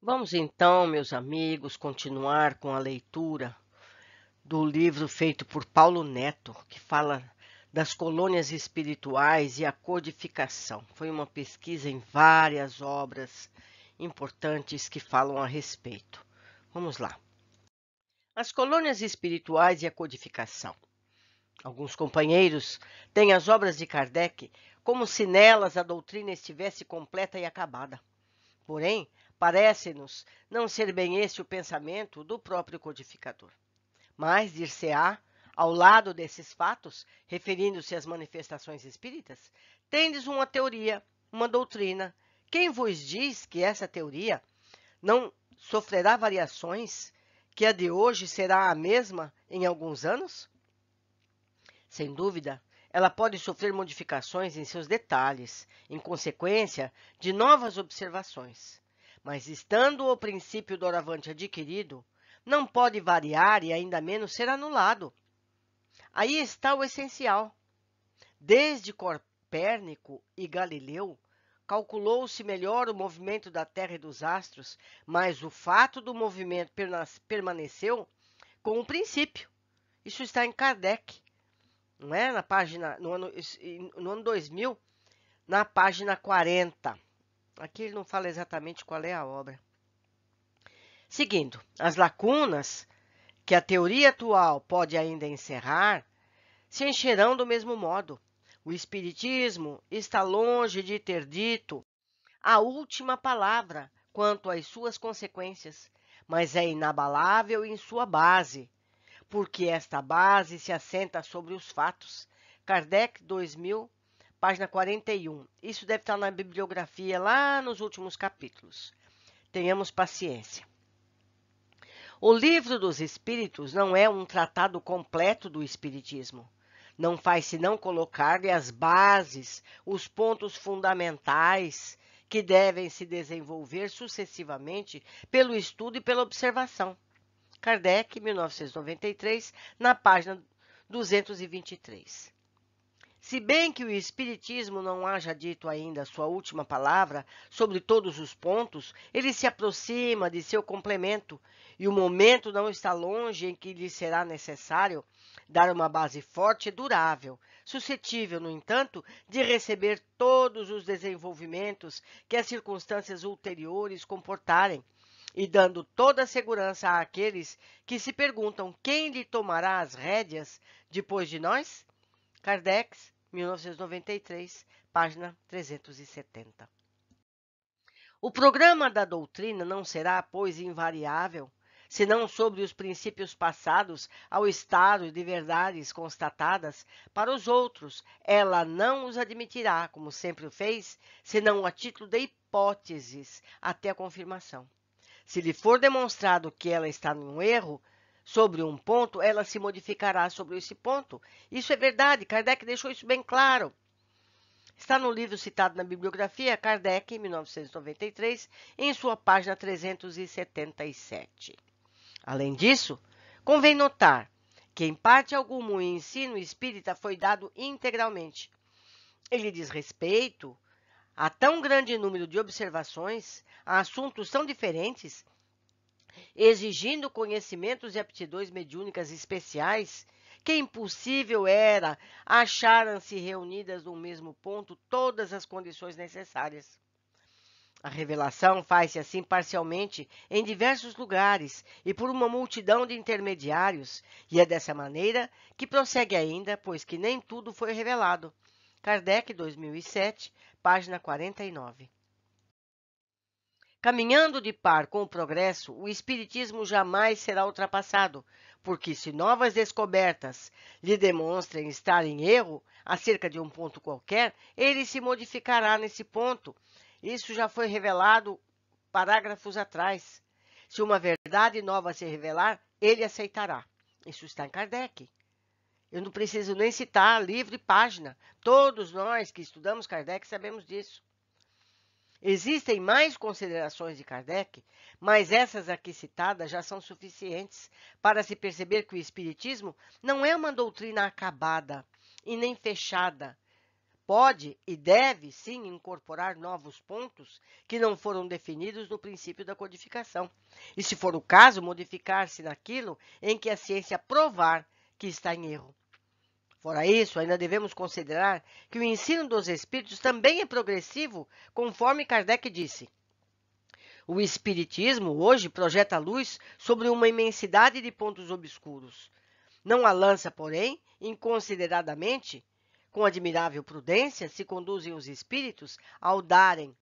Vamos então, meus amigos, continuar com a leitura do livro feito por Paulo Neto, que fala das colônias espirituais e a codificação. Foi uma pesquisa em várias obras importantes que falam a respeito. Vamos lá. As colônias espirituais e a codificação. Alguns companheiros têm as obras de Kardec como se nelas a doutrina estivesse completa e acabada. Porém, parece-nos não ser bem esse o pensamento do próprio codificador. Mas, dir-se-á, ao lado desses fatos, referindo-se às manifestações espíritas, tendes uma teoria, uma doutrina. Quem vos diz que essa teoria não sofrerá variações, que a de hoje será a mesma em alguns anos? Sem dúvida, ela pode sofrer modificações em seus detalhes, em consequência de novas observações. Mas, estando o princípio doravante adquirido, não pode variar e ainda menos ser anulado. Aí está o essencial. Desde Copérnico e Galileu, calculou-se melhor o movimento da Terra e dos astros, mas o fato do movimento permaneceu com o princípio. Isso está em Kardec, não é? Na página, no ano, no ano 2000, na página 40. Aqui ele não fala exatamente qual é a obra. Seguindo, as lacunas que a teoria atual pode ainda encerrar se encherão do mesmo modo. O Espiritismo está longe de ter dito a última palavra quanto às suas consequências, mas é inabalável em sua base, porque esta base se assenta sobre os fatos. Kardec, 2000, página 41. Isso deve estar na bibliografia lá nos últimos capítulos. Tenhamos paciência. O Livro dos Espíritos não é um tratado completo do Espiritismo. Não faz senão colocar-lhe as bases, os pontos fundamentais que devem se desenvolver sucessivamente pelo estudo e pela observação. Kardec, 1993, na página 223. Se bem que o Espiritismo não haja dito ainda sua última palavra sobre todos os pontos, ele se aproxima de seu complemento e o momento não está longe em que lhe será necessário dar uma base forte e durável, suscetível, no entanto, de receber todos os desenvolvimentos que as circunstâncias ulteriores comportarem, e dando toda a segurança àqueles que se perguntam quem lhe tomará as rédeas depois de nós? Kardec, 1993, página 370. O programa da doutrina não será, pois, invariável, senão sobre os princípios passados ao estado de verdades constatadas, para os outros ela não os admitirá, como sempre o fez, senão a título de hipóteses até a confirmação. Se lhe for demonstrado que ela está num erro, sobre um ponto, ela se modificará sobre esse ponto. Isso é verdade, Kardec deixou isso bem claro. Está no livro citado na bibliografia, Kardec, 1993, em sua página 377. Além disso, convém notar que, em parte alguma, o ensino espírita foi dado integralmente. Ele diz respeito a tão grande número de observações, a assuntos tão diferentes, exigindo conhecimentos e aptidões mediúnicas especiais, que impossível era acharam-se reunidas no mesmo ponto todas as condições necessárias. A revelação faz-se assim parcialmente em diversos lugares e por uma multidão de intermediários, e é dessa maneira que prossegue ainda, pois que nem tudo foi revelado. Kardec, 2007, página 49. Caminhando de par com o progresso, o Espiritismo jamais será ultrapassado, porque se novas descobertas lhe demonstrem estar em erro acerca de um ponto qualquer, ele se modificará nesse ponto. Isso já foi revelado parágrafos atrás. Se uma verdade nova se revelar, ele aceitará. Isso está em Kardec. Eu não preciso nem citar livro e página. Todos nós que estudamos Kardec sabemos disso. Existem mais considerações de Kardec, mas essas aqui citadas já são suficientes para se perceber que o Espiritismo não é uma doutrina acabada e nem fechada pode e deve sim incorporar novos pontos que não foram definidos no princípio da codificação. E, se for o caso, modificar-se naquilo em que a ciência provar que está em erro. Fora isso, ainda devemos considerar que o ensino dos espíritos também é progressivo, conforme Kardec disse. O Espiritismo hoje projeta luz sobre uma imensidade de pontos obscuros. Não a lança, porém, inconsideradamente, com admirável prudência se conduzem os espíritos ao darem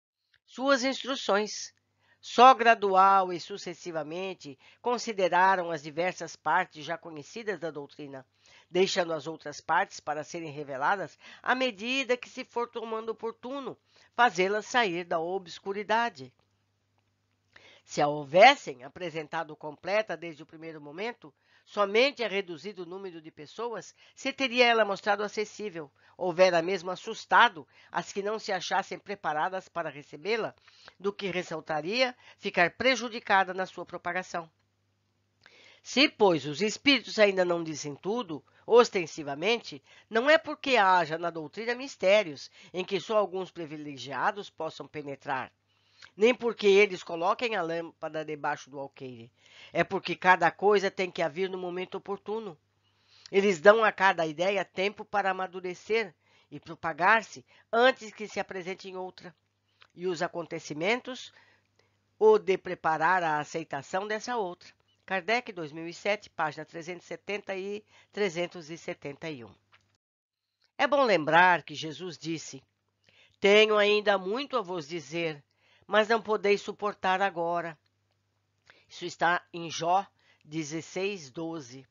suas instruções. Só gradual e sucessivamente consideraram as diversas partes já conhecidas da doutrina, deixando as outras partes para serem reveladas à medida que se for tomando oportuno fazê-las sair da obscuridade. Se a houvessem apresentado completa desde o primeiro momento, somente a reduzido número de pessoas se teria ela mostrado acessível, houvera mesmo assustado as que não se achassem preparadas para recebê-la, do que ressaltaria ficar prejudicada na sua propagação. Se, pois, os espíritos ainda não dizem tudo, ostensivamente, não é porque haja na doutrina mistérios em que só alguns privilegiados possam penetrar nem porque eles coloquem a lâmpada debaixo do alqueire. É porque cada coisa tem que haver no momento oportuno. Eles dão a cada ideia tempo para amadurecer e propagar-se antes que se apresente outra. E os acontecimentos o de preparar a aceitação dessa outra. Kardec, 2007, página 370 e 371. É bom lembrar que Jesus disse: Tenho ainda muito a vos dizer, mas não podeis suportar agora. Isso está em Jó 16, 12.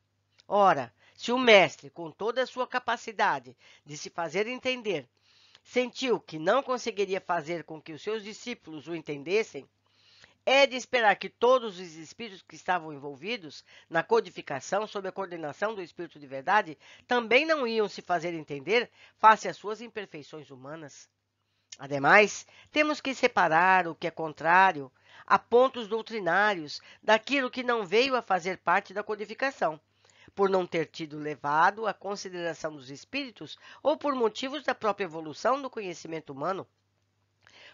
Ora, se o mestre, com toda a sua capacidade de se fazer entender, sentiu que não conseguiria fazer com que os seus discípulos o entendessem, é de esperar que todos os espíritos que estavam envolvidos na codificação, sob a coordenação do Espírito de Verdade, também não iam se fazer entender face às suas imperfeições humanas. Ademais, temos que separar o que é contrário a pontos doutrinários daquilo que não veio a fazer parte da codificação, por não ter tido levado à consideração dos espíritos ou por motivos da própria evolução do conhecimento humano,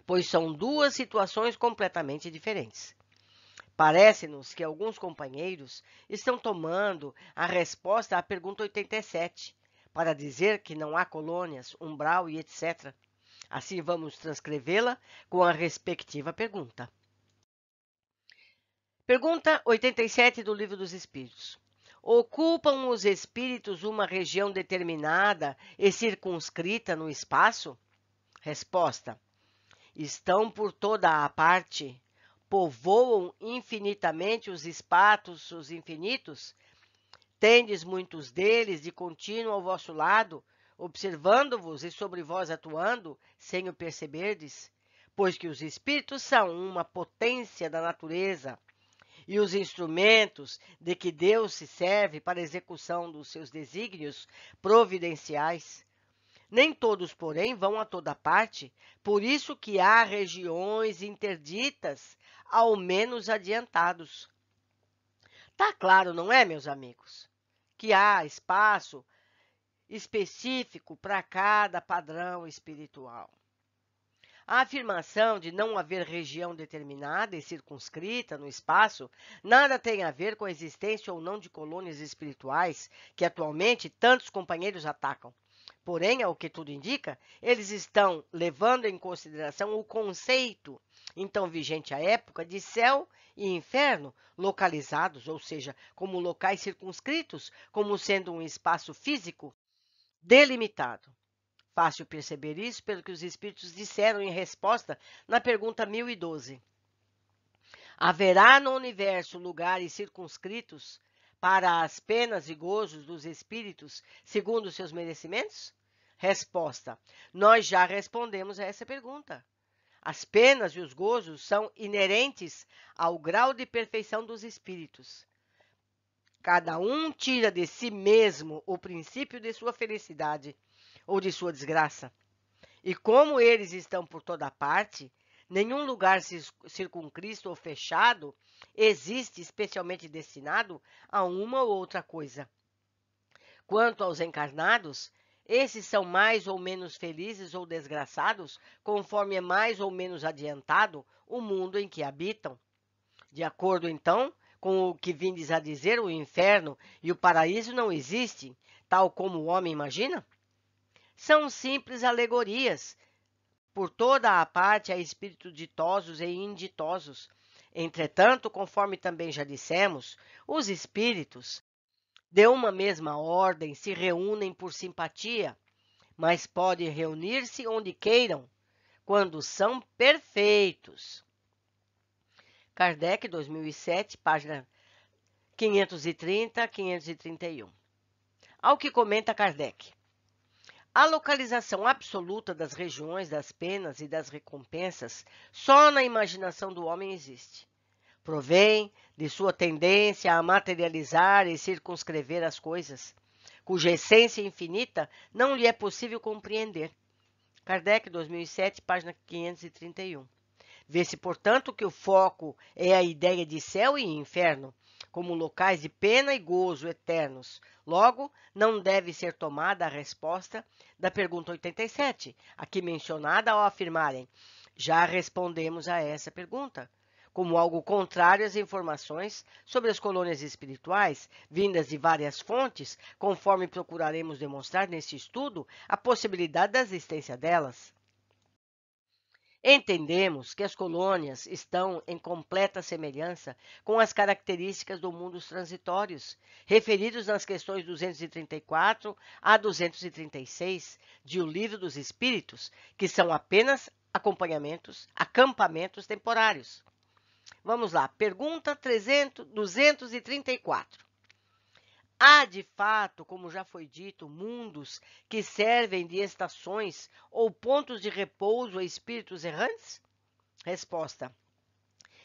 pois são duas situações completamente diferentes. Parece-nos que alguns companheiros estão tomando a resposta à pergunta 87 para dizer que não há colônias, umbral e etc Assim, vamos transcrevê-la com a respectiva pergunta. Pergunta 87 do Livro dos Espíritos. Ocupam os espíritos uma região determinada e circunscrita no espaço? Resposta: Estão por toda a parte, povoam infinitamente os espaços infinitos? Tendes muitos deles de contínuo ao vosso lado, observando-vos e sobre vós atuando, sem o perceberdes? Pois que os espíritos são uma potência da natureza e os instrumentos de que Deus se serve para a execução dos seus desígnios providenciais. Nem todos, porém, vão a toda parte, por isso que há regiões interditas, ao menos adiantados. Tá claro, não é, meus amigos? Que há espaço específico para cada padrão espiritual. A afirmação de não haver região determinada e circunscrita no espaço nada tem a ver com a existência ou não de colônias espirituais que atualmente tantos companheiros atacam. Porém, ao que tudo indica, eles estão levando em consideração o conceito então vigente à época de céu e inferno localizados, ou seja, como locais circunscritos, como sendo um espaço físico delimitado. Fácil perceber isso pelo que os espíritos disseram em resposta na pergunta 1012. Haverá no universo lugares circunscritos para as penas e gozos dos espíritos segundo seus merecimentos? Resposta: Nós já respondemos a essa pergunta. As penas e os gozos são inerentes ao grau de perfeição dos espíritos. Cada um tira de si mesmo o princípio de sua felicidade ou de sua desgraça. E como eles estão por toda parte, nenhum lugar circuncristo ou fechado existe especialmente destinado a uma ou outra coisa. Quanto aos encarnados, Esses são mais ou menos felizes ou desgraçados, conforme é mais ou menos adiantado o mundo em que habitam. De acordo, então, com o que vindes a dizer, o inferno e o paraíso não existem, tal como o homem imagina? São simples alegorias. Por toda a parte há espíritos ditosos e inditosos. Entretanto, conforme também já dissemos, os espíritos de uma mesma ordem se reúnem por simpatia, mas podem reunir-se onde queiram, quando são perfeitos. Kardec, 2007, página 530 a 531. Ao que comenta Kardec. A localização absoluta das regiões das penas e das recompensas só na imaginação do homem existe. Provém de sua tendência a materializar e circunscrever as coisas, cuja essência infinita não lhe é possível compreender. Kardec, 2007, página 531. Vê-se, portanto, que o foco é a ideia de céu e inferno, como locais de pena e gozo eternos. Logo, não deve ser tomada a resposta da pergunta 87, aqui mencionada ao afirmarem: já respondemos a essa pergunta. Como algo contrário às informações sobre as colônias espirituais, vindas de várias fontes, conforme procuraremos demonstrar neste estudo a possibilidade da existência delas. Entendemos que as colônias estão em completa semelhança com as características do mundo transitórios, referidos nas questões 234 a 236 de O Livro dos Espíritos, que são apenas acompanhamentos, acampamentos temporários. Vamos lá, pergunta 300, 234. Há, de fato, como já foi dito, mundos que servem de estações ou pontos de repouso a espíritos errantes? Resposta: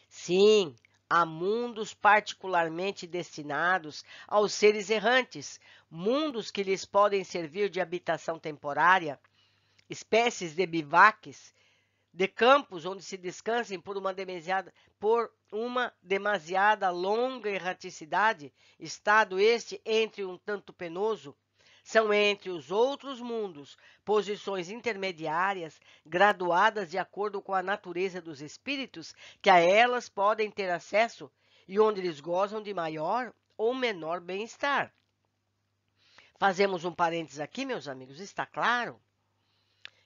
Sim, há mundos particularmente destinados aos seres errantes, mundos que lhes podem servir de habitação temporária, espécies de bivaques de campos onde se descansem por uma demasiada, por uma demasiada longa erraticidade, estado este entre um tanto penoso, são entre os outros mundos posições intermediárias, graduadas de acordo com a natureza dos espíritos, que a elas podem ter acesso e onde eles gozam de maior ou menor bem-estar. Fazemos um parênteses aqui, meus amigos, está claro?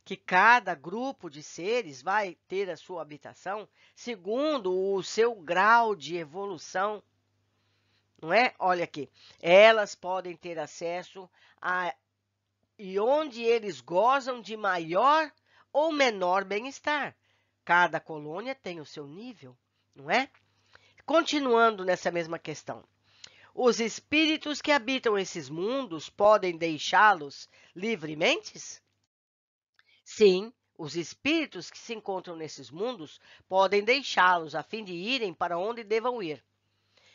Que cada grupo de seres vai ter a sua habitação segundo o seu grau de evolução. Não é? Olha aqui, elas podem ter acesso a e onde eles gozam de maior ou menor bem-estar. Cada colônia tem o seu nível, não é? Continuando nessa mesma questão. Os espíritos que habitam esses mundos podem deixá-los livremente? Sim, os espíritos que se encontram nesses mundos podem deixá-los a fim de irem para onde devam ir.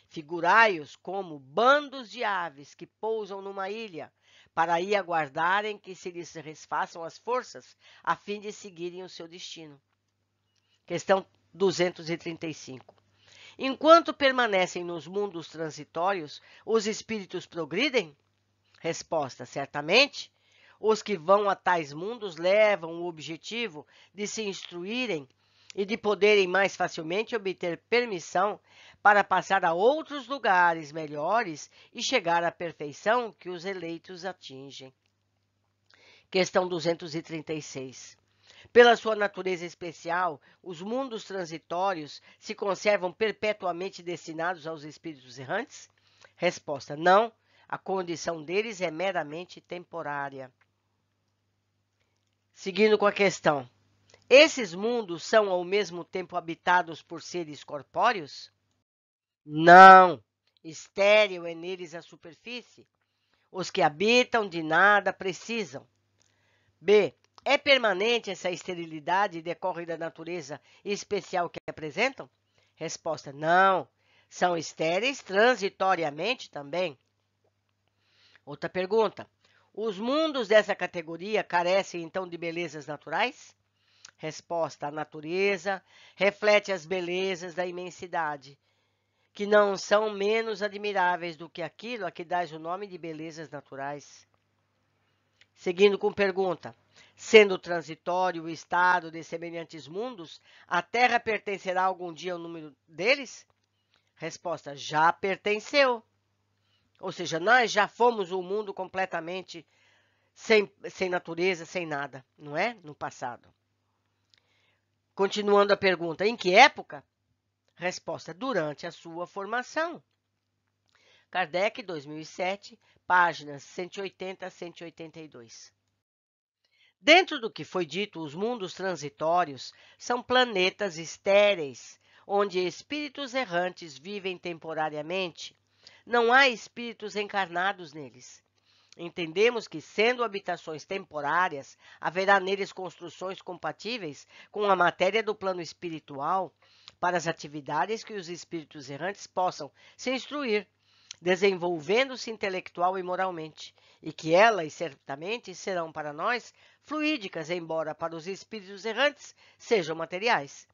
Figurai-os como bandos de aves que pousam numa ilha, para aí aguardarem que se lhes resfaçam as forças, a fim de seguirem o seu destino. Questão 235. Enquanto permanecem nos mundos transitórios, os espíritos progridem? Resposta: certamente. Os que vão a tais mundos levam o objetivo de se instruírem e de poderem mais facilmente obter permissão para passar a outros lugares melhores e chegar à perfeição que os eleitos atingem. Questão 236. Pela sua natureza especial, os mundos transitórios se conservam perpetuamente destinados aos espíritos errantes? Resposta: não. A condição deles é meramente temporária. Seguindo com a questão. Esses mundos são ao mesmo tempo habitados por seres corpóreos? Não. Estéril é neles a superfície. Os que habitam de nada precisam. B. É permanente essa esterilidade e decorre da natureza especial que apresentam? Resposta: não. São estéreis transitoriamente também. Outra pergunta: os mundos dessa categoria carecem então de belezas naturais? Resposta: a natureza reflete as belezas da imensidade, que não são menos admiráveis do que aquilo a que dás o nome de belezas naturais. Seguindo com pergunta: Sendo transitório o estado de semelhantes mundos, a Terra pertencerá algum dia ao número deles? Resposta: já pertenceu. Ou seja, nós já fomos um mundo completamente sem, sem natureza, sem nada, não é? No passado. Continuando a pergunta: em que época? Resposta: durante a sua formação. Kardec, 2007, páginas 180 a 182. Dentro do que foi dito, os mundos transitórios são planetas estéreis, onde espíritos errantes vivem temporariamente. Não há espíritos encarnados neles. Entendemos que, sendo habitações temporárias, haverá neles construções compatíveis com a matéria do plano espiritual para as atividades que os espíritos errantes possam se instruir desenvolvendo-se intelectual e moralmente, e que elas certamente serão para nós fluídicas, embora para os espíritos errantes sejam materiais.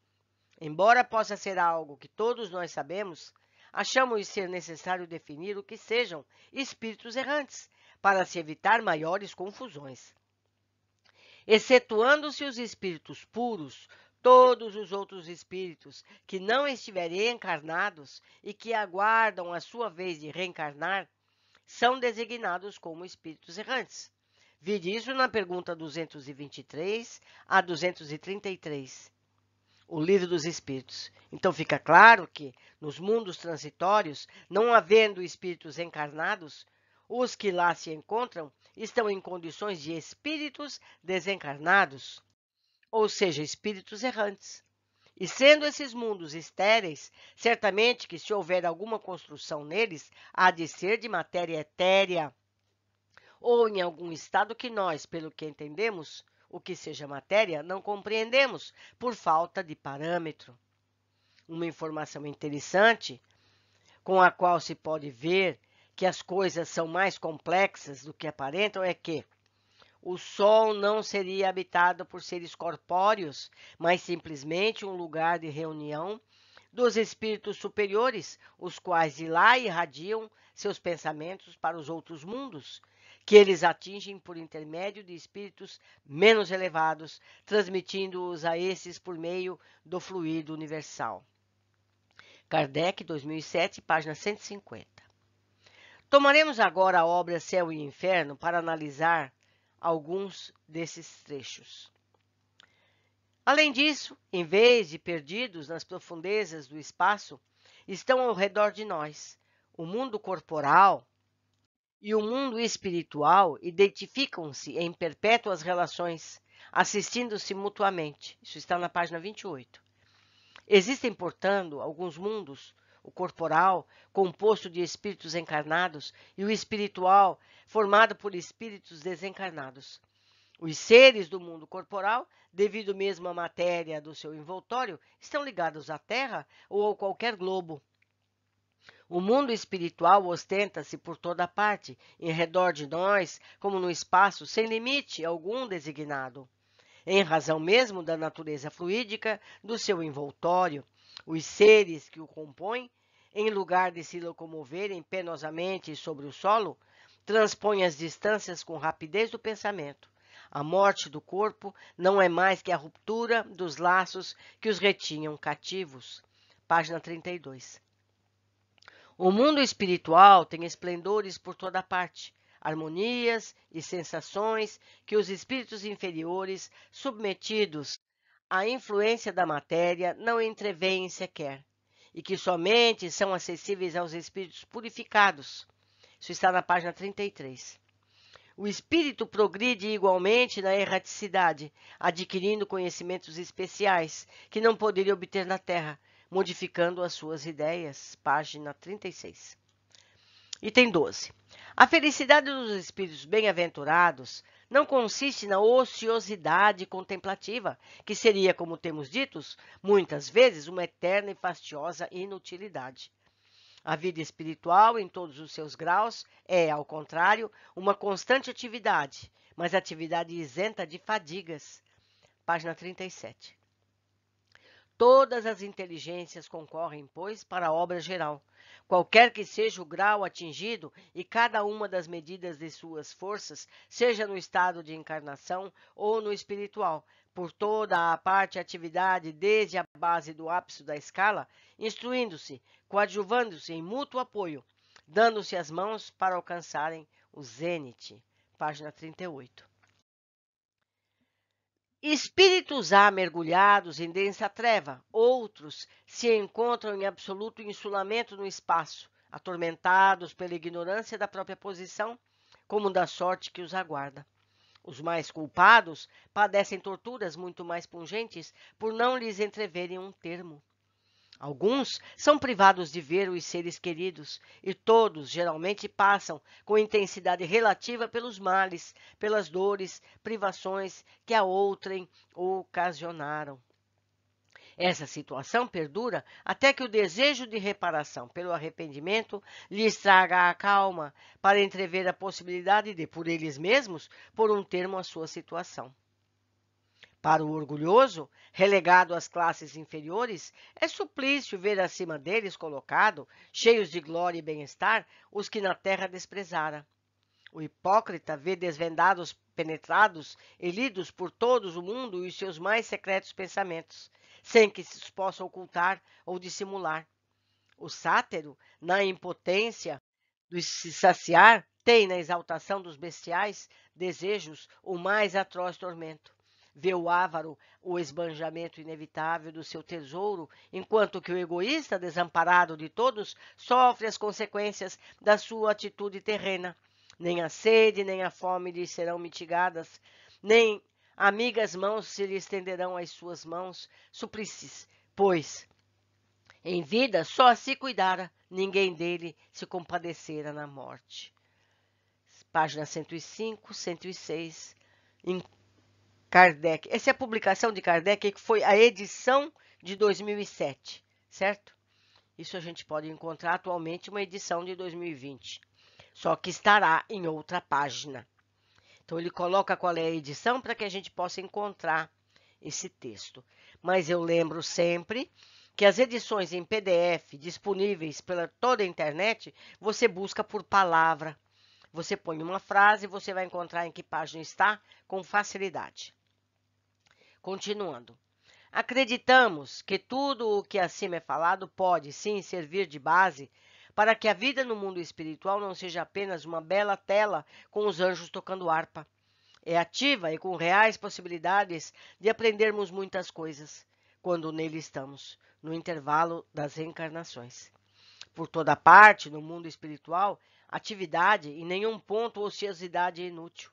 Embora possa ser algo que todos nós sabemos, achamos ser necessário definir o que sejam espíritos errantes, para se evitar maiores confusões. Excetuando-se os espíritos puros, Todos os outros espíritos que não estiverem encarnados e que aguardam a sua vez de reencarnar são designados como espíritos errantes. Vide isso na pergunta 223 a 233, o livro dos espíritos. Então fica claro que nos mundos transitórios, não havendo espíritos encarnados, os que lá se encontram estão em condições de espíritos desencarnados ou seja, espíritos errantes. E sendo esses mundos estéreis, certamente que se houver alguma construção neles, há de ser de matéria etérea, ou em algum estado que nós, pelo que entendemos, o que seja matéria, não compreendemos, por falta de parâmetro. Uma informação interessante, com a qual se pode ver que as coisas são mais complexas do que aparentam, é que o Sol não seria habitado por seres corpóreos, mas simplesmente um lugar de reunião dos espíritos superiores, os quais de lá irradiam seus pensamentos para os outros mundos, que eles atingem por intermédio de espíritos menos elevados, transmitindo-os a esses por meio do fluido universal. Kardec, 2007, página 150. Tomaremos agora a obra Céu e Inferno para analisar alguns desses trechos. Além disso, em vez de perdidos nas profundezas do espaço, estão ao redor de nós. O mundo corporal e o mundo espiritual identificam-se em perpétuas relações, assistindo-se mutuamente. Isso está na página 28. Existem, portanto, alguns mundos o corporal, composto de espíritos encarnados, e o espiritual, formado por espíritos desencarnados. Os seres do mundo corporal, devido mesmo à matéria do seu envoltório, estão ligados à Terra ou a qualquer globo. O mundo espiritual ostenta-se por toda parte, em redor de nós, como no espaço sem limite algum designado. Em razão mesmo da natureza fluídica do seu envoltório, os seres que o compõem, em lugar de se locomoverem penosamente sobre o solo, transpõem as distâncias com rapidez do pensamento. A morte do corpo não é mais que a ruptura dos laços que os retinham cativos. Página 32. O mundo espiritual tem esplendores por toda parte, harmonias e sensações que os espíritos inferiores, submetidos a influência da matéria não entreveem sequer, e que somente são acessíveis aos espíritos purificados. Isso está na página 33. O espírito progride igualmente na erraticidade, adquirindo conhecimentos especiais que não poderia obter na Terra, modificando as suas ideias. Página 36. Item 12. A felicidade dos espíritos bem-aventurados não consiste na ociosidade contemplativa, que seria, como temos ditos, muitas vezes uma eterna e fastiosa inutilidade. A vida espiritual, em todos os seus graus, é, ao contrário, uma constante atividade, mas atividade isenta de fadigas. Página 37. Todas as inteligências concorrem, pois, para a obra geral, qualquer que seja o grau atingido e cada uma das medidas de suas forças, seja no estado de encarnação ou no espiritual, por toda a parte atividade desde a base do ápice da escala, instruindo-se, coadjuvando-se em mútuo apoio, dando-se as mãos para alcançarem o zênite. Página 38. Espíritos há mergulhados em densa treva, outros se encontram em absoluto insulamento no espaço, atormentados pela ignorância da própria posição, como da sorte que os aguarda. Os mais culpados padecem torturas muito mais pungentes por não lhes entreverem um termo. Alguns são privados de ver os seres queridos, e todos geralmente passam com intensidade relativa pelos males, pelas dores, privações que a outrem ocasionaram. Essa situação perdura até que o desejo de reparação pelo arrependimento lhes traga a calma para entrever a possibilidade de, por eles mesmos, pôr um termo à sua situação. Para o orgulhoso, relegado às classes inferiores, é suplício ver acima deles colocado, cheios de glória e bem-estar, os que na terra desprezara. O hipócrita vê desvendados, penetrados e lidos por todos o mundo e os seus mais secretos pensamentos, sem que se possa ocultar ou dissimular. O sátiro, na impotência de se saciar, tem na exaltação dos bestiais desejos o mais atroz tormento vê o ávaro o esbanjamento inevitável do seu tesouro, enquanto que o egoísta, desamparado de todos, sofre as consequências da sua atitude terrena. Nem a sede, nem a fome lhe serão mitigadas, nem amigas mãos se lhe estenderão as suas mãos, suplices, pois em vida só se cuidara, ninguém dele se compadecera na morte. Página 105, 106. Kardec. Essa é a publicação de Kardec, que foi a edição de 2007, certo? Isso a gente pode encontrar atualmente uma edição de 2020, só que estará em outra página. Então ele coloca qual é a edição para que a gente possa encontrar esse texto. Mas eu lembro sempre que as edições em PDF disponíveis pela toda a internet, você busca por palavra. Você põe uma frase, você vai encontrar em que página está com facilidade. Continuando. Acreditamos que tudo o que acima é falado pode, sim, servir de base para que a vida no mundo espiritual não seja apenas uma bela tela com os anjos tocando harpa. É ativa e com reais possibilidades de aprendermos muitas coisas quando nele estamos, no intervalo das encarnações. Por toda parte, no mundo espiritual, atividade e nenhum ponto ociosidade inútil.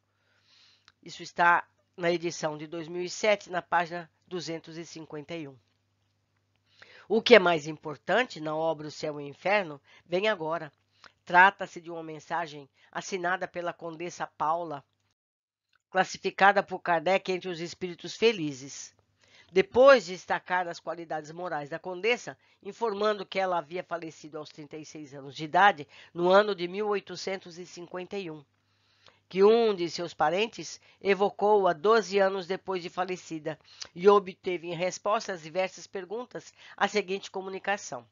Isso está na edição de 2007, na página 251. O que é mais importante na obra O Céu e o Inferno vem agora. Trata-se de uma mensagem assinada pela Condessa Paula, classificada por Kardec entre os espíritos felizes. Depois de destacar as qualidades morais da Condessa, informando que ela havia falecido aos 36 anos de idade no ano de 1851 que um de seus parentes evocou-a 12 anos depois de falecida e obteve em resposta às diversas perguntas a seguinte comunicação: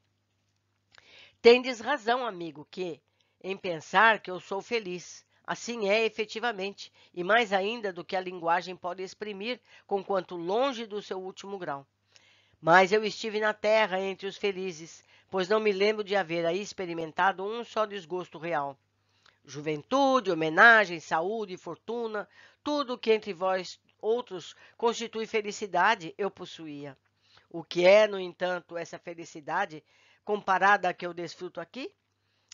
Tendes razão, amigo, que em pensar que eu sou feliz. Assim é efetivamente, e mais ainda do que a linguagem pode exprimir, conquanto longe do seu último grau. Mas eu estive na terra entre os felizes, pois não me lembro de haver aí experimentado um só desgosto real. Juventude, homenagem, saúde, fortuna, tudo que entre vós outros constitui felicidade, eu possuía. O que é, no entanto, essa felicidade comparada à que eu desfruto aqui?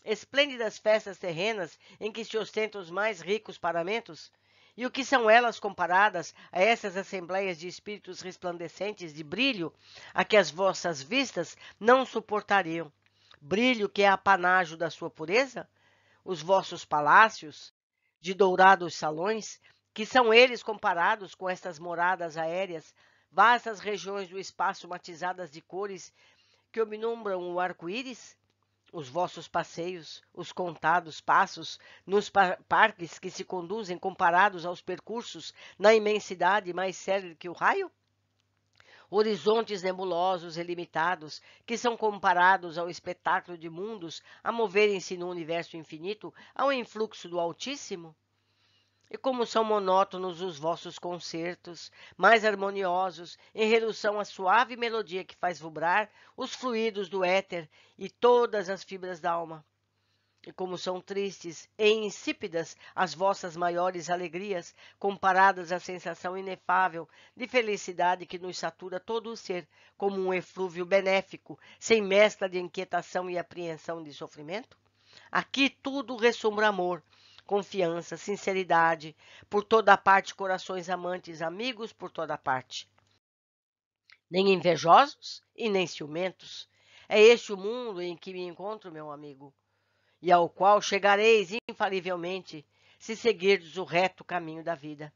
Esplêndidas festas terrenas em que se ostentam os mais ricos paramentos? E o que são elas comparadas a essas assembleias de espíritos resplandecentes de brilho a que as vossas vistas não suportariam? Brilho que é apanágio da sua pureza? Os vossos palácios de dourados salões, que são eles comparados com estas moradas aéreas, vastas regiões do espaço matizadas de cores que obnumbram o arco-íris? Os vossos passeios, os contados passos nos par parques que se conduzem comparados aos percursos na imensidade mais célere que o raio? Horizontes nebulosos e limitados, que são comparados ao espetáculo de mundos a moverem-se no universo infinito ao influxo do Altíssimo? E como são monótonos os vossos concertos, mais harmoniosos, em relação à suave melodia que faz vibrar os fluidos do éter e todas as fibras da alma. E como são tristes e insípidas as vossas maiores alegrias, comparadas à sensação inefável de felicidade que nos satura todo o ser, como um eflúvio benéfico, sem mescla de inquietação e apreensão de sofrimento? Aqui tudo ressombra amor, confiança, sinceridade, por toda parte corações amantes, amigos por toda parte. Nem invejosos e nem ciumentos. É este o mundo em que me encontro, meu amigo e ao qual chegareis infalivelmente se seguirdes o reto caminho da vida.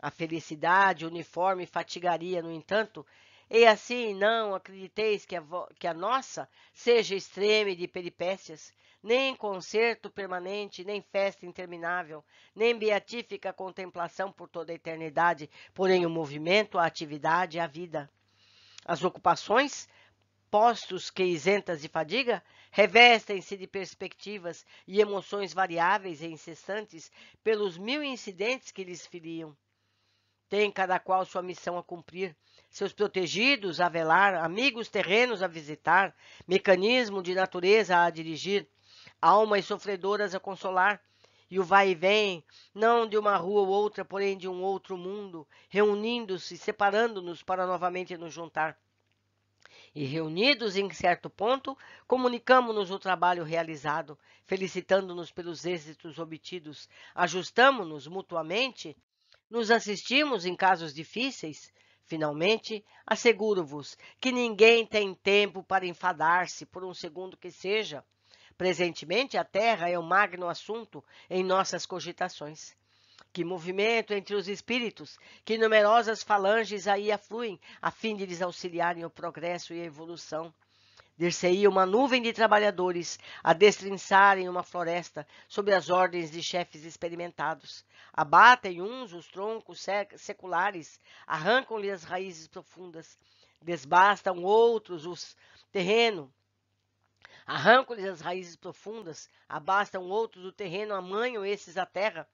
A felicidade uniforme fatigaria, no entanto, e assim não acrediteis que a, que a nossa seja extreme de peripécias, nem concerto permanente, nem festa interminável, nem beatífica contemplação por toda a eternidade, porém o movimento, a atividade, a vida. As ocupações postos que isentas de fadiga, revestem-se de perspectivas e emoções variáveis e incessantes pelos mil incidentes que lhes filiam. Tem cada qual sua missão a cumprir, seus protegidos a velar, amigos terrenos a visitar, mecanismo de natureza a dirigir, almas sofredoras a consolar, e o vai e vem, não de uma rua ou outra, porém de um outro mundo, reunindo-se, separando-nos para novamente nos juntar e, reunidos em certo ponto, comunicamos-nos o trabalho realizado, felicitando-nos pelos êxitos obtidos, ajustamos-nos mutuamente, nos assistimos em casos difíceis. Finalmente, asseguro-vos que ninguém tem tempo para enfadar-se por um segundo que seja. Presentemente, a Terra é o magno assunto em nossas cogitações. Que movimento entre os espíritos, que numerosas falanges aí afluem, a fim de lhes auxiliarem o progresso e a evolução. Dir-se-ia uma nuvem de trabalhadores a destrinçarem uma floresta sob as ordens de chefes experimentados. Abatem uns os troncos seculares, arrancam-lhe as raízes profundas, desbastam outros os terreno, arrancam-lhes as raízes profundas, abastam outros o terreno, amanham esses a terra,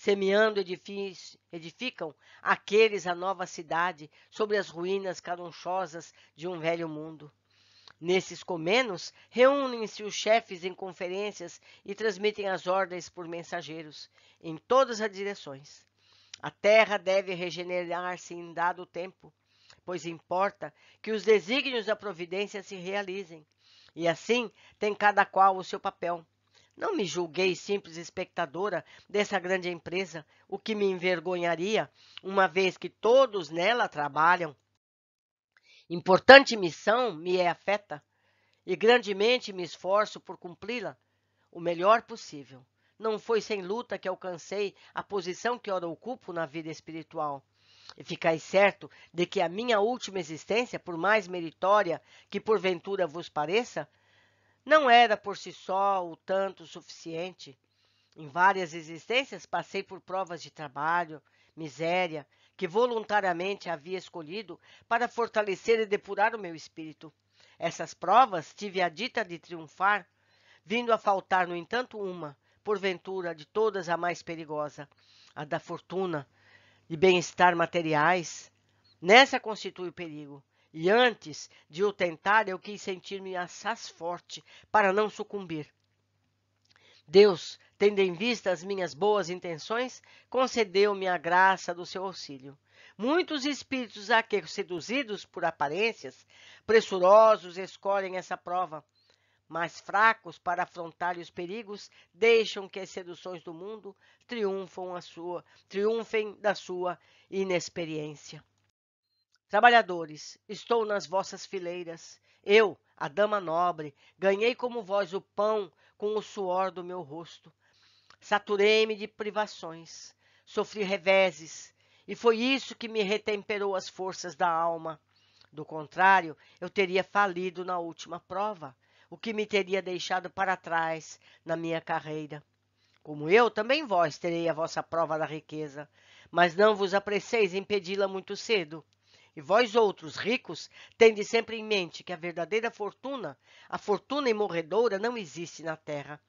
semeando edificam aqueles a nova cidade sobre as ruínas carunchosas de um velho mundo. Nesses comenos, reúnem-se os chefes em conferências e transmitem as ordens por mensageiros, em todas as direções. A terra deve regenerar-se em dado tempo, pois importa que os desígnios da providência se realizem, e assim tem cada qual o seu papel, não me julguei simples espectadora dessa grande empresa, o que me envergonharia, uma vez que todos nela trabalham. Importante missão me é afeta, e grandemente me esforço por cumpri-la o melhor possível. Não foi sem luta que alcancei a posição que ora ocupo na vida espiritual. E ficai certo de que a minha última existência, por mais meritória que porventura vos pareça, não era por si só o tanto suficiente. Em várias existências passei por provas de trabalho, miséria, que voluntariamente havia escolhido para fortalecer e depurar o meu espírito. Essas provas tive a dita de triunfar, vindo a faltar, no entanto, uma, porventura, de todas a mais perigosa, a da fortuna, de bem-estar materiais. Nessa constitui o perigo. E antes de o tentar, eu quis sentir-me assaz forte para não sucumbir. Deus, tendo em vista as minhas boas intenções, concedeu-me a graça do seu auxílio. Muitos espíritos a que, seduzidos por aparências, pressurosos escolhem essa prova. Mais fracos para afrontar os perigos, deixam que as seduções do mundo triunfam a sua, triunfem da sua inexperiência. Trabalhadores, estou nas vossas fileiras. Eu, a dama nobre, ganhei como vós o pão com o suor do meu rosto. Saturei-me de privações, sofri reveses, e foi isso que me retemperou as forças da alma. Do contrário, eu teria falido na última prova, o que me teria deixado para trás na minha carreira. Como eu, também vós terei a vossa prova da riqueza, mas não vos apreceis em pedi-la muito cedo E vós outros, ricos, tende sempre em mente que a verdadeira fortuna, a fortuna imorredora, não existe na terra.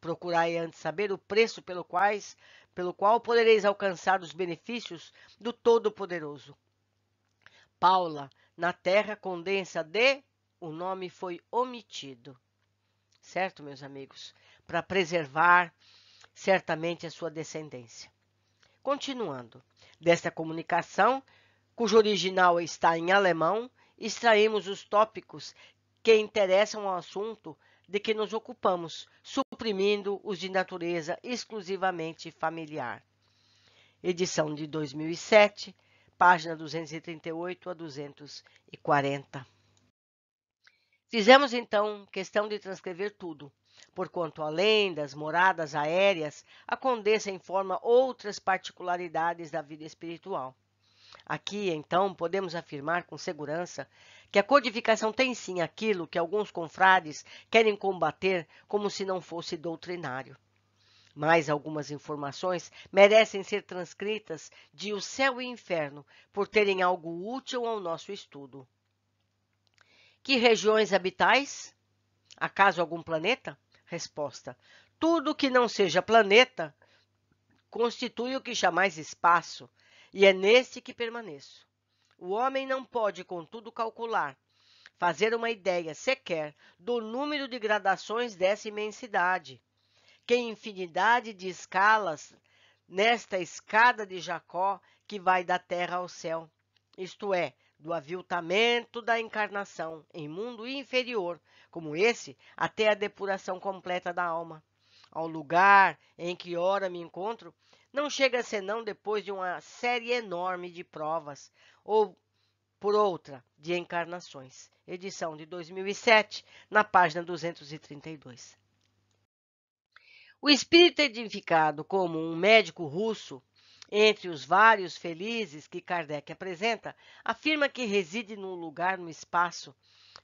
Procurai antes saber o preço pelo, quais, pelo qual podereis alcançar os benefícios do Todo-Poderoso. Paula, na terra condensa de, o nome foi omitido. Certo, meus amigos? Para preservar certamente a sua descendência. Continuando, desta comunicação, cujo original está em alemão, extraímos os tópicos que interessam ao assunto de que nos ocupamos, suprimindo os de natureza exclusivamente familiar. Edição de 2007, página 238 a 240. Fizemos então questão de transcrever tudo, porquanto além das moradas aéreas, a Condessa informa outras particularidades da vida espiritual. Aqui, então, podemos afirmar com segurança que a codificação tem sim aquilo que alguns confrades querem combater como se não fosse doutrinário. Mas algumas informações merecem ser transcritas de O Céu e Inferno por terem algo útil ao nosso estudo. Que regiões habitais? Acaso algum planeta? Resposta: Tudo que não seja planeta constitui o que chamais espaço, e é nesse que permaneço. O homem não pode, contudo, calcular, fazer uma ideia sequer do número de gradações dessa imensidade que infinidade de escalas nesta escada de Jacó que vai da terra ao céu, isto é, do aviltamento da encarnação em mundo inferior, como esse, até a depuração completa da alma. Ao lugar em que ora me encontro, não chega senão depois de uma série enorme de provas, ou por outra, de encarnações. Edição de 2007, na página 232. O espírito edificado como um médico russo, entre os vários felizes que Kardec apresenta, afirma que reside num lugar no espaço,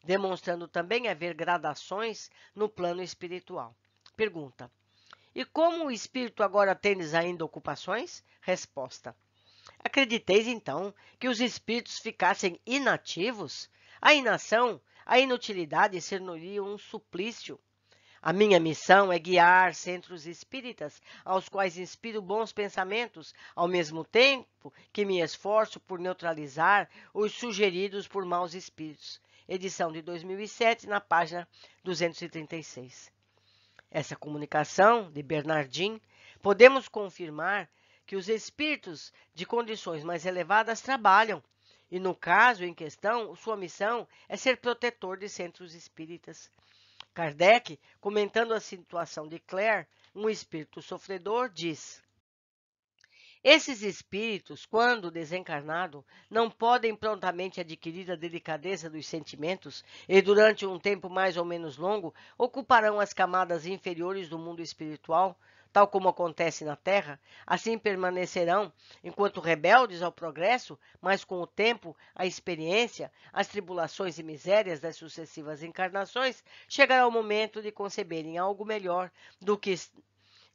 demonstrando também haver gradações no plano espiritual. Pergunta: E como o espírito agora tens ainda ocupações? Resposta: Acrediteis então que os espíritos ficassem inativos? A inação, a inutilidade ser-nos um suplício. A minha missão é guiar centros espíritas aos quais inspiro bons pensamentos, ao mesmo tempo que me esforço por neutralizar os sugeridos por maus espíritos. Edição de 2007, na página 236. Essa comunicação de Bernardin, podemos confirmar que os espíritos de condições mais elevadas trabalham, e no caso em questão, sua missão é ser protetor de centros espíritas. Kardec, comentando a situação de Claire, um espírito sofredor, diz: Esses espíritos, quando desencarnado, não podem prontamente adquirir a delicadeza dos sentimentos e, durante um tempo mais ou menos longo, ocuparão as camadas inferiores do mundo espiritual, tal como acontece na Terra, assim permanecerão enquanto rebeldes ao progresso, mas com o tempo, a experiência, as tribulações e misérias das sucessivas encarnações, chegará o momento de conceberem algo melhor do que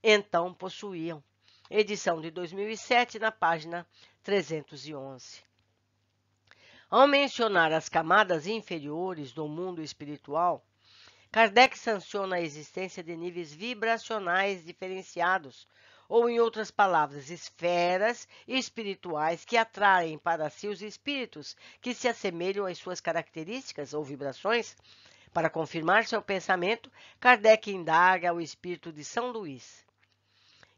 então possuíam. Edição de 2007, na página 311. Ao mencionar as camadas inferiores do mundo espiritual, Kardec sanciona a existência de níveis vibracionais diferenciados, ou, em outras palavras, esferas espirituais que atraem para si os espíritos que se assemelham às suas características ou vibrações. Para confirmar seu pensamento, Kardec indaga ao espírito de São Luís.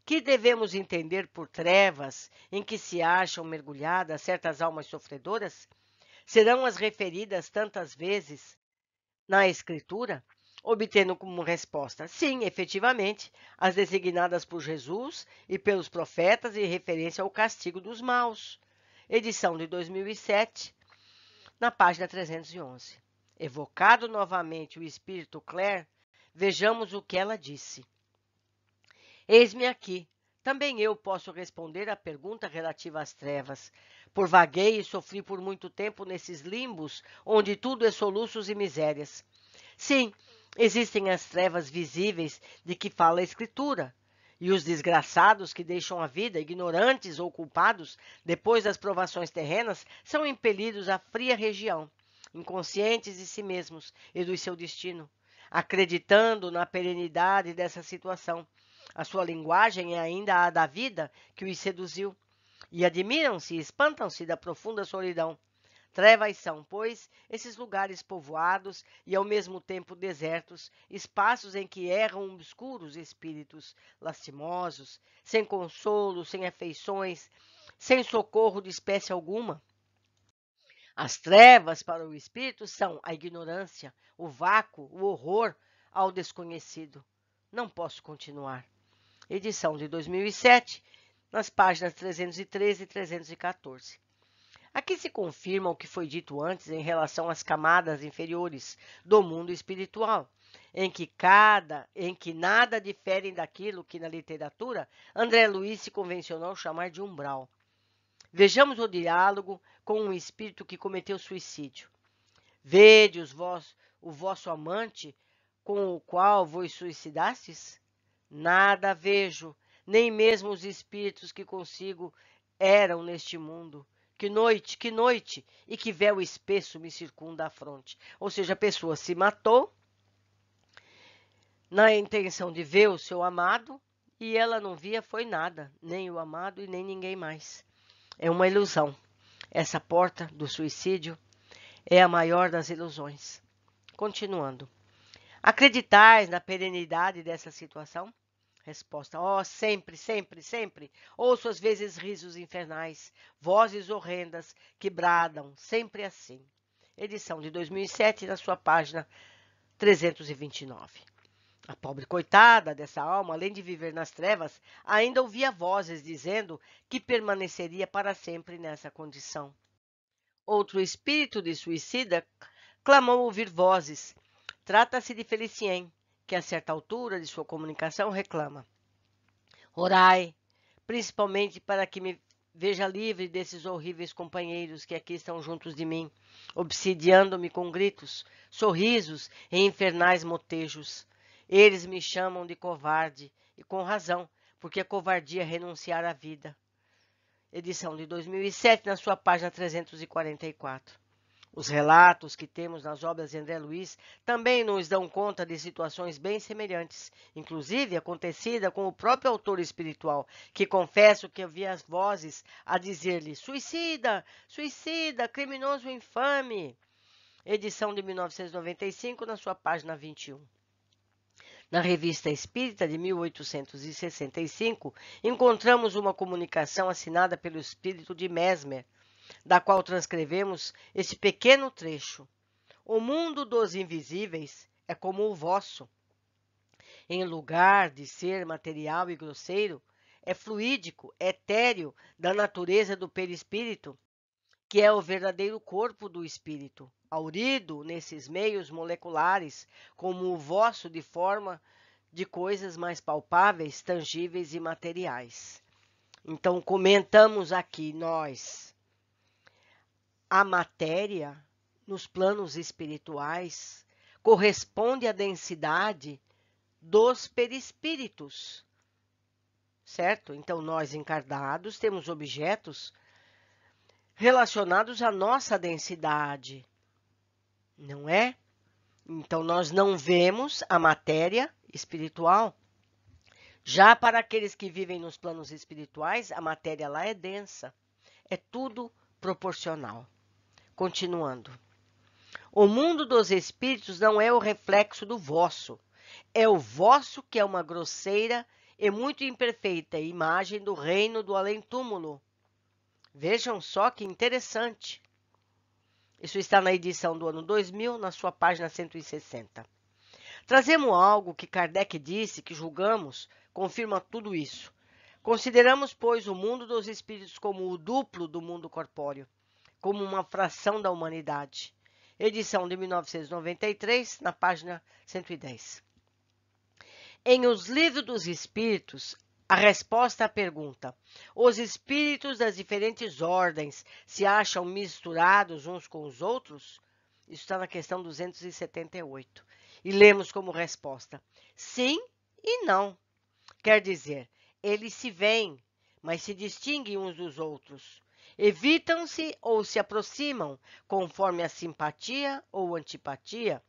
Que devemos entender por trevas em que se acham mergulhadas certas almas sofredoras? Serão as referidas tantas vezes na Escritura? obtendo como resposta sim, efetivamente, as designadas por Jesus e pelos profetas em referência ao castigo dos maus. Edição de 2007, na página 311. Evocado novamente o espírito Claire, vejamos o que ela disse. Eis-me aqui. Também eu posso responder à pergunta relativa às trevas. Por vaguei e sofri por muito tempo nesses limbos onde tudo é soluços e misérias. Sim, Existem as trevas visíveis de que fala a Escritura, E os desgraçados que deixam a vida, ignorantes ou culpados, depois das provações terrenas, são impelidos à fria região, inconscientes de si mesmos e do seu destino, acreditando na perenidade dessa situação. A sua linguagem é ainda a da vida que os seduziu, e admiram-se e espantam-se da profunda solidão. Trevas são, pois, esses lugares povoados e ao mesmo tempo desertos, espaços em que erram obscuros espíritos lastimosos, sem consolo, sem afeições, sem socorro de espécie alguma. As trevas para o espírito são a ignorância, o vácuo, o horror ao desconhecido. Não posso continuar. Edição de 2007, nas páginas 313 e 314. Aqui se confirma o que foi dito antes em relação às camadas inferiores do mundo espiritual, em que cada, em que nada diferem daquilo que na literatura André Luiz se convencionou chamar de umbral. Vejamos o diálogo com um espírito que cometeu suicídio. Vede os vós, o vosso amante com o qual vos suicidastes? Nada vejo, nem mesmo os espíritos que consigo eram neste mundo. Que noite, que noite, e que véu espesso me circunda a fronte. Ou seja, a pessoa se matou na intenção de ver o seu amado e ela não via foi nada, nem o amado e nem ninguém mais. É uma ilusão. Essa porta do suicídio é a maior das ilusões. Continuando. Acreditais na perenidade dessa situação? Resposta: Oh, sempre, sempre, sempre. Ouço às vezes risos infernais, vozes horrendas que bradam, sempre assim. Edição de 2007, na sua página 329. A pobre coitada dessa alma, além de viver nas trevas, ainda ouvia vozes dizendo que permaneceria para sempre nessa condição. Outro espírito de suicida clamou ouvir vozes. Trata-se de Felicien, que a certa altura de sua comunicação reclama. Orai, principalmente para que me veja livre desses horríveis companheiros que aqui estão juntos de mim, obsidiando-me com gritos, sorrisos e infernais motejos. Eles me chamam de covarde, e com razão, porque a covardia é renunciar à vida. Edição de 2007, na sua página 344. Os relatos que temos nas obras de André Luiz também nos dão conta de situações bem semelhantes, inclusive acontecida com o próprio autor espiritual, que confesso que ouvia as vozes a dizer-lhe: suicida, suicida, criminoso infame. Edição de 1995, na sua página 21. Na Revista Espírita de 1865, encontramos uma comunicação assinada pelo espírito de Mesmer, da qual transcrevemos este pequeno trecho. O mundo dos invisíveis é como o vosso. Em lugar de ser material e grosseiro, é fluídico, etéreo, da natureza do perispírito, que é o verdadeiro corpo do espírito, aurido nesses meios moleculares, como o vosso de forma de coisas mais palpáveis, tangíveis e materiais. Então, comentamos aqui nós a matéria nos planos espirituais corresponde à densidade dos perispíritos. Certo? Então, nós encarnados temos objetos relacionados à nossa densidade, não é? Então, nós não vemos a matéria espiritual. Já para aqueles que vivem nos planos espirituais, a matéria lá é densa, é tudo proporcional. Continuando. O mundo dos espíritos não é o reflexo do vosso, é o vosso que é uma grosseira e muito imperfeita imagem do reino do além-túmulo. Vejam só que interessante. Isso está na edição do ano 2000, na sua página 160. Trazemos algo que Kardec disse que julgamos confirma tudo isso. Consideramos, pois, o mundo dos espíritos como o duplo do mundo corpóreo como uma fração da humanidade. Edição de 1993, na página 110. Em Os Livros dos Espíritos, a resposta à pergunta: os espíritos das diferentes ordens se acham misturados uns com os outros? Isso está na questão 278. E lemos como resposta: sim e não. Quer dizer, eles se veem, mas se distinguem uns dos outros. Evitam-se ou se aproximam conforme a simpatia ou antipatia,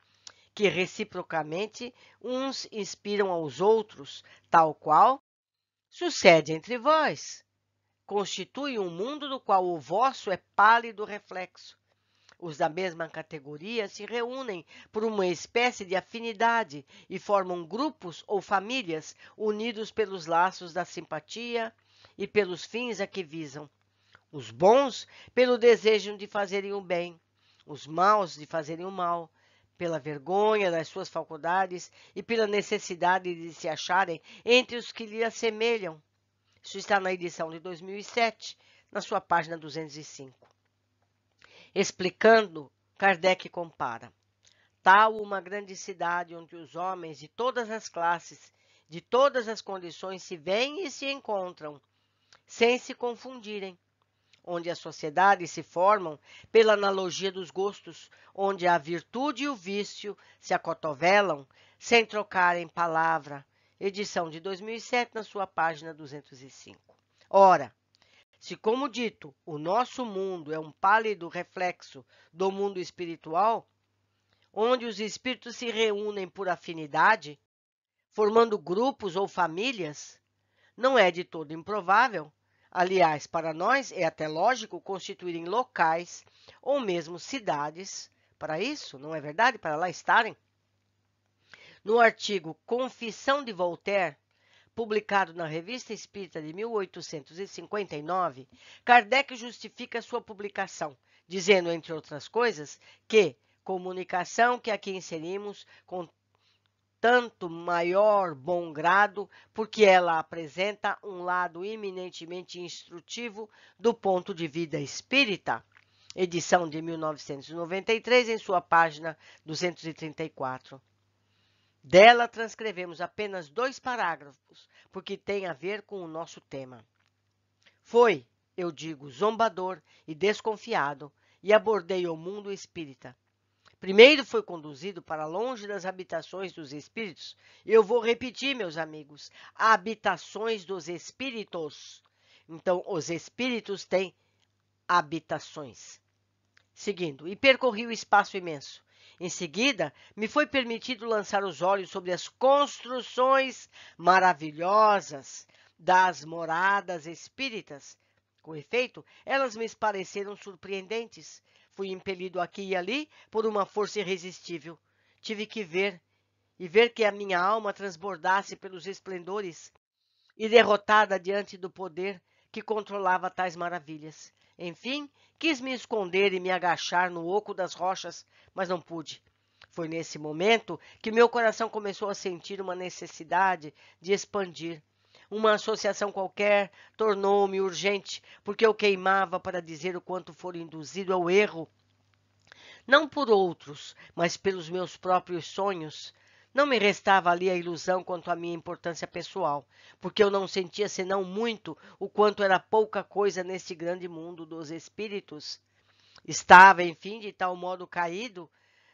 que reciprocamente uns inspiram aos outros, tal qual sucede entre vós. Constitui um mundo do qual o vosso é pálido reflexo. Os da mesma categoria se reúnem por uma espécie de afinidade e formam grupos ou famílias unidos pelos laços da simpatia e pelos fins a que visam os bons pelo desejo de fazerem o bem, os maus de fazerem o mal, pela vergonha das suas faculdades e pela necessidade de se acharem entre os que lhe assemelham. Isso está na edição de 2007, na sua página 205. Explicando, Kardec compara. Tal uma grande cidade onde os homens de todas as classes, de todas as condições se veem e se encontram, sem se confundirem, onde as sociedades se formam pela analogia dos gostos, onde a virtude e o vício se acotovelam sem trocarem palavra. Edição de 2007, na sua página 205. Ora, se, como dito, o nosso mundo é um pálido reflexo do mundo espiritual, onde os espíritos se reúnem por afinidade, formando grupos ou famílias, não é de todo improvável Aliás, para nós é até lógico constituírem locais ou mesmo cidades para isso, não é verdade? Para lá estarem. No artigo Confissão de Voltaire, publicado na Revista Espírita de 1859, Kardec justifica sua publicação, dizendo, entre outras coisas, que comunicação que aqui inserimos tanto maior bom grado, porque ela apresenta um lado eminentemente instrutivo do ponto de vista espírita. Edição de 1993, em sua página 234. Dela transcrevemos apenas dois parágrafos, porque tem a ver com o nosso tema. Foi, eu digo, zombador e desconfiado, e abordei o mundo espírita Primeiro foi conduzido para longe das habitações dos espíritos. Eu vou repetir, meus amigos, habitações dos espíritos. Então, os espíritos têm habitações. Seguindo, e percorri o espaço imenso. Em seguida, me foi permitido lançar os olhos sobre as construções maravilhosas das moradas espíritas. Com efeito, elas me pareceram surpreendentes Fui impelido aqui e ali por uma força irresistível. Tive que ver e ver que a minha alma transbordasse pelos esplendores e derrotada diante do poder que controlava tais maravilhas. Enfim, quis me esconder e me agachar no oco das rochas, mas não pude. Foi nesse momento que meu coração começou a sentir uma necessidade de expandir uma associação qualquer tornou-me urgente, porque eu queimava para dizer o quanto for induzido ao erro. Não por outros, mas pelos meus próprios sonhos. Não me restava ali a ilusão quanto à minha importância pessoal, porque eu não sentia senão muito o quanto era pouca coisa nesse grande mundo dos espíritos. Estava, enfim, de tal modo caído,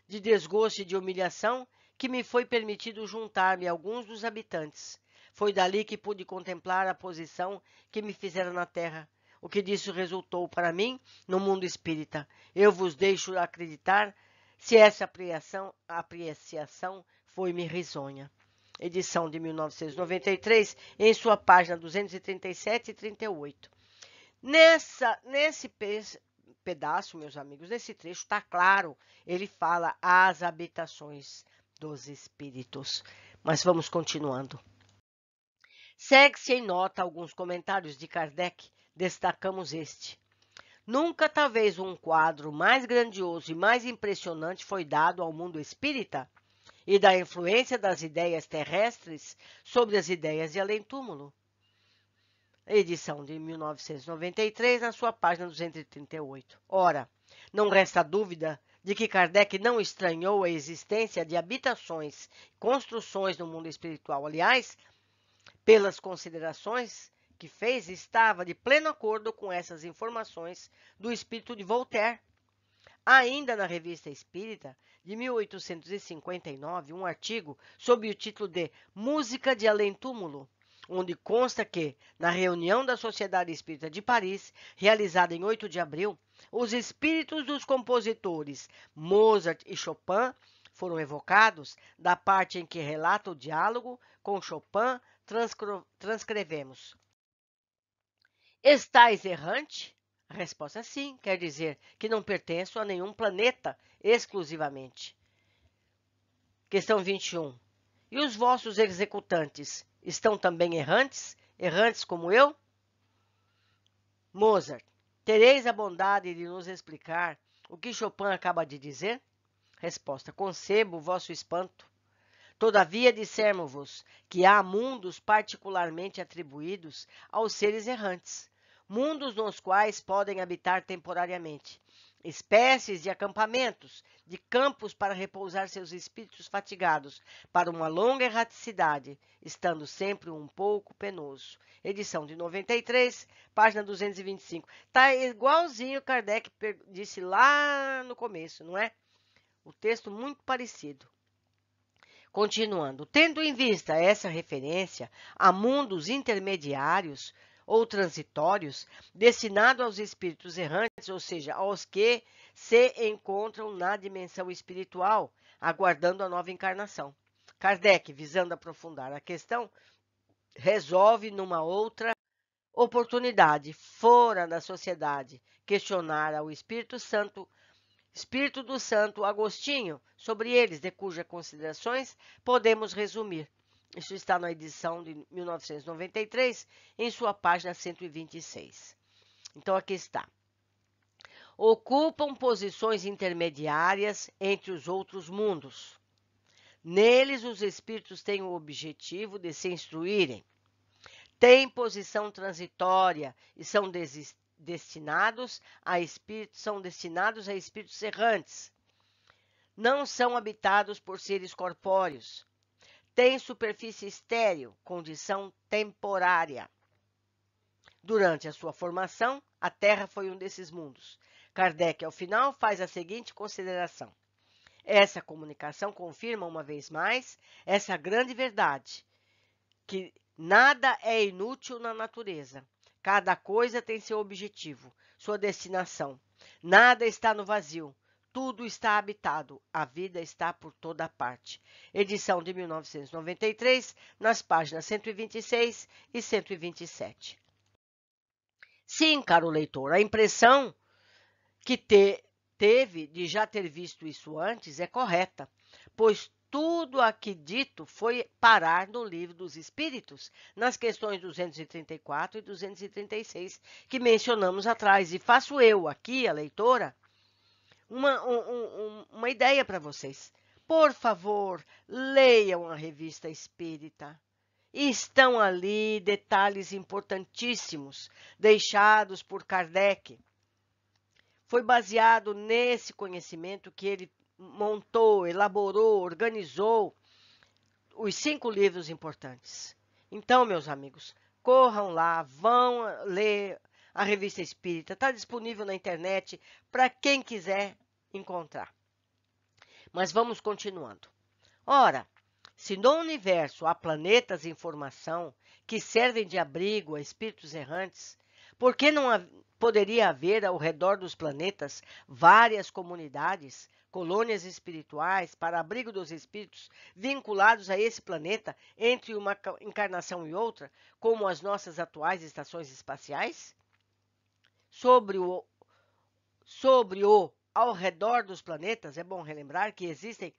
de desgosto e de humilhação, que me foi permitido juntar-me a alguns dos habitantes. Foi dali que pude contemplar a posição que me fizeram na terra. O que disso resultou para mim no mundo espírita. Eu vos deixo acreditar se essa apreciação, apreciação foi-me risonha. Edição de 1993, em sua página 237 e 38. Nessa, nesse pedaço, meus amigos, nesse trecho, está claro, ele fala as habitações dos espíritos. Mas vamos continuando. Segue-se em nota alguns comentários de Kardec, destacamos este. Nunca talvez um quadro mais grandioso e mais impressionante foi dado ao mundo espírita e da influência das ideias terrestres sobre as ideias de além-túmulo. Edição de 1993, na sua página 238. Ora, não resta dúvida de que Kardec não estranhou a existência de habitações, construções no mundo espiritual. Aliás, pelas considerações que fez, estava de pleno acordo com essas informações do espírito de Voltaire. Ainda na Revista Espírita, de 1859, um artigo sob o título de Música de Além-Túmulo, onde consta que, na reunião da Sociedade Espírita de Paris, realizada em 8 de abril, os espíritos dos compositores Mozart e Chopin foram evocados, da parte em que relata o diálogo com Chopin, transcrevemos. Estais errante? A resposta é sim, quer dizer que não pertenço a nenhum planeta exclusivamente. Questão 21. E os vossos executantes estão também errantes? Errantes como eu? Mozart. Tereis a bondade de nos explicar o que Chopin acaba de dizer? Resposta: Concebo o vosso espanto. Todavia dissermo-vos que há mundos particularmente atribuídos aos seres errantes, mundos nos quais podem habitar temporariamente, espécies de acampamentos, de campos para repousar seus espíritos fatigados para uma longa erraticidade, estando sempre um pouco penoso. Edição de 93, página 225. Tá igualzinho Kardec disse lá no começo, não é? O texto muito parecido. Continuando, tendo em vista essa referência a mundos intermediários, ou transitórios, destinado aos espíritos errantes, ou seja, aos que se encontram na dimensão espiritual, aguardando a nova encarnação. Kardec, visando aprofundar a questão, resolve numa outra oportunidade, fora da sociedade, questionar ao Espírito Santo, Espírito do Santo Agostinho, sobre eles, de cujas considerações podemos resumir. Isso está na edição de 1993, em sua página 126. Então, aqui está. Ocupam posições intermediárias entre os outros mundos. Neles, os espíritos têm o objetivo de se instruírem. Têm posição transitória e são destinados a espíritos, são destinados a espíritos errantes. Não são habitados por seres corpóreos tem superfície estéril, condição temporária. Durante a sua formação, a Terra foi um desses mundos. Kardec, ao final, faz a seguinte consideração. Essa comunicação confirma uma vez mais essa grande verdade, que nada é inútil na natureza. Cada coisa tem seu objetivo, sua destinação. Nada está no vazio. Tudo está habitado, a vida está por toda parte. Edição de 1993, nas páginas 126 e 127. Sim, caro leitor, a impressão que te, teve de já ter visto isso antes é correta, pois tudo aqui dito foi parar no livro dos Espíritos, nas questões 234 e 236 que mencionamos atrás. E faço eu aqui, a leitora, uma, um, uma ideia para vocês. Por favor, leiam a revista Espírita. Estão ali detalhes importantíssimos deixados por Kardec. Foi baseado nesse conhecimento que ele montou, elaborou, organizou os cinco livros importantes. Então, meus amigos, corram lá, vão ler a revista Espírita. Está disponível na internet para quem quiser encontrar. Mas vamos continuando. Ora, se no universo há planetas em formação que servem de abrigo a espíritos errantes, por que não poderia haver ao redor dos planetas várias comunidades, colônias espirituais para abrigo dos espíritos vinculados a esse planeta entre uma encarnação e outra, como as nossas atuais estações espaciais? Sobre o, sobre o ao redor dos planetas, é bom relembrar que existem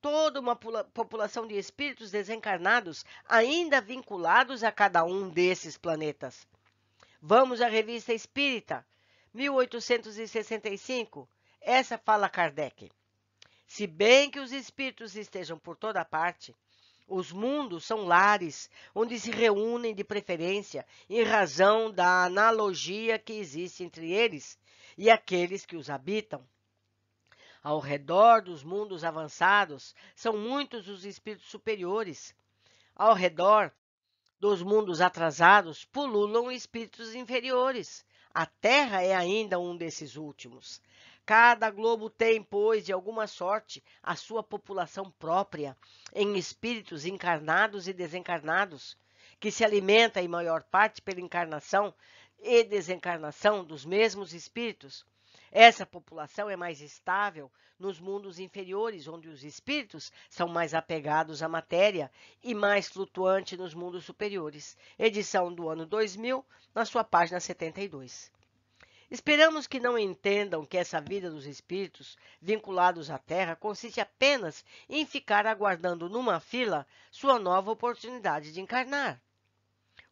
toda uma população de espíritos desencarnados ainda vinculados a cada um desses planetas. Vamos à Revista Espírita, 1865. Essa fala Kardec. Se bem que os espíritos estejam por toda parte, os mundos são lares onde se reúnem de preferência em razão da analogia que existe entre eles e aqueles que os habitam. Ao redor dos mundos avançados são muitos os espíritos superiores. Ao redor dos mundos atrasados pululam espíritos inferiores. A Terra é ainda um desses últimos. Cada globo tem, pois, de alguma sorte, a sua população própria, em espíritos encarnados e desencarnados. que se alimenta em maior parte pela encarnação e desencarnação dos mesmos espíritos. Essa população é mais estável nos mundos inferiores, onde os espíritos são mais apegados à matéria e mais flutuante nos mundos superiores. Edição do ano 2000, na sua página 72. Esperamos que não entendam que essa vida dos espíritos vinculados à Terra consiste apenas em ficar aguardando numa fila sua nova oportunidade de encarnar.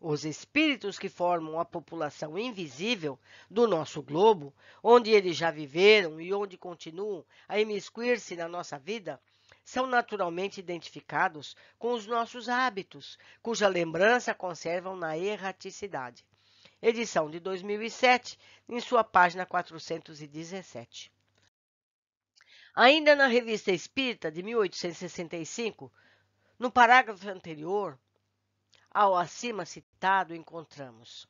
Os espíritos que formam a população invisível do nosso globo, onde eles já viveram e onde continuam a imiscuir-se na nossa vida, são naturalmente identificados com os nossos hábitos, cuja lembrança conservam na erraticidade edição de 2007, em sua página 417. Ainda na Revista Espírita de 1865, no parágrafo anterior ao acima citado, encontramos: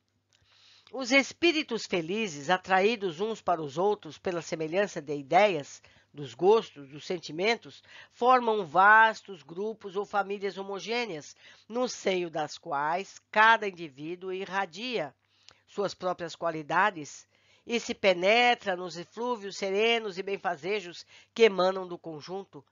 Os espíritos felizes, atraídos uns para os outros pela semelhança de ideias, dos gostos, dos sentimentos, formam vastos grupos ou famílias homogêneas, no seio das quais cada indivíduo irradia suas próprias qualidades e se penetra nos eflúvios serenos e benfazejos que emanam do conjunto,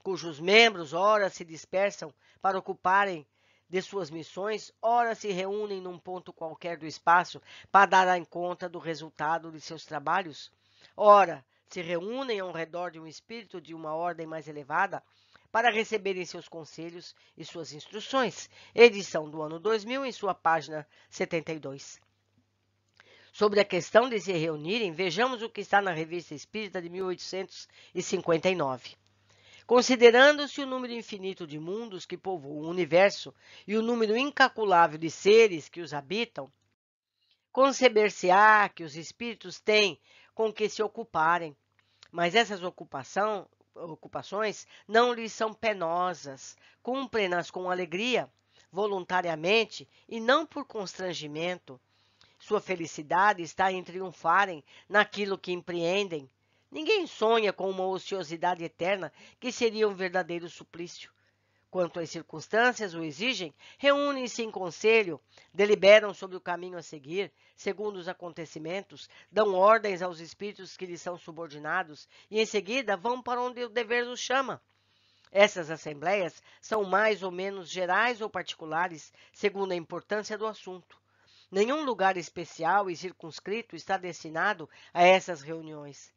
cujos membros ora se dispersam para ocuparem de suas missões, ora se reúnem num ponto qualquer do espaço para darem conta do resultado de seus trabalhos, ora se reúnem ao redor de um espírito de uma ordem mais elevada para receberem seus conselhos e suas instruções. Edição do ano 2000, em sua página 72. Sobre a questão de se reunirem, vejamos o que está na Revista Espírita de 1859. Considerando-se o número infinito de mundos que povoam o universo e o número incalculável de seres que os habitam, conceber-se-á que os espíritos têm com que se ocuparem, mas essas ocupação, ocupações não lhes são penosas, cumprem-nas com alegria, voluntariamente e não por constrangimento, sua felicidade está em triunfarem naquilo que empreendem. Ninguém sonha com uma ociosidade eterna que seria um verdadeiro suplício. Quanto as circunstâncias o exigem, reúnem-se em conselho, deliberam sobre o caminho a seguir, segundo os acontecimentos, dão ordens aos espíritos que lhes são subordinados e, em seguida, vão para onde o dever os chama. Essas assembleias são mais ou menos gerais ou particulares, segundo a importância do assunto. Nenhum lugar especial e circunscrito está destinado a essas reuniões.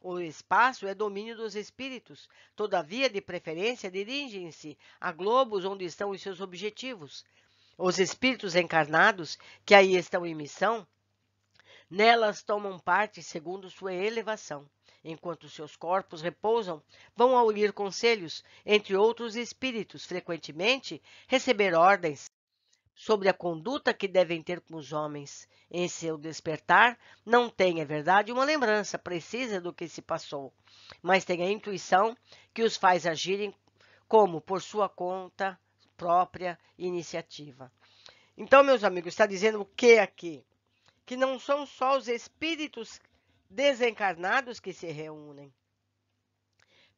O espaço é domínio dos espíritos, todavia, de preferência, dirigem-se a globos onde estão os seus objetivos. Os espíritos encarnados, que aí estão em missão, nelas tomam parte segundo sua elevação. Enquanto seus corpos repousam, vão a ouvir conselhos, entre outros espíritos, frequentemente receber ordens, sobre a conduta que devem ter com os homens. Em seu despertar, não tem, é verdade, uma lembrança precisa do que se passou, mas tem a intuição que os faz agirem como por sua conta própria iniciativa. Então, meus amigos, está dizendo o que aqui? Que não são só os espíritos desencarnados que se reúnem.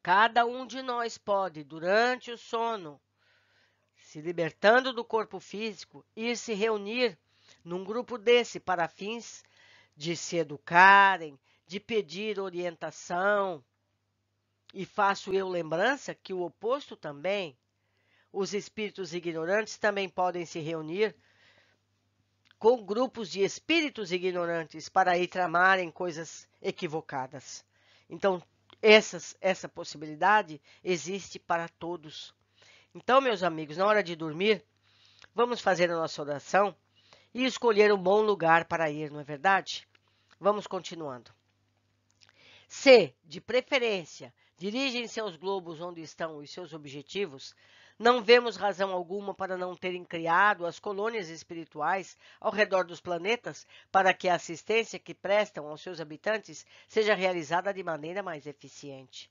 Cada um de nós pode, durante o sono, se libertando do corpo físico, ir se reunir num grupo desse para fins de se educarem, de pedir orientação. E faço eu lembrança que o oposto também. Os espíritos ignorantes também podem se reunir com grupos de espíritos ignorantes para ir tramarem coisas equivocadas. Então, essas, essa possibilidade existe para todos. Então, meus amigos, na hora de dormir, vamos fazer a nossa oração e escolher um bom lugar para ir, não é verdade? Vamos continuando. Se, de preferência, dirigem-se aos globos onde estão os seus objetivos, não vemos razão alguma para não terem criado as colônias espirituais ao redor dos planetas para que a assistência que prestam aos seus habitantes seja realizada de maneira mais eficiente.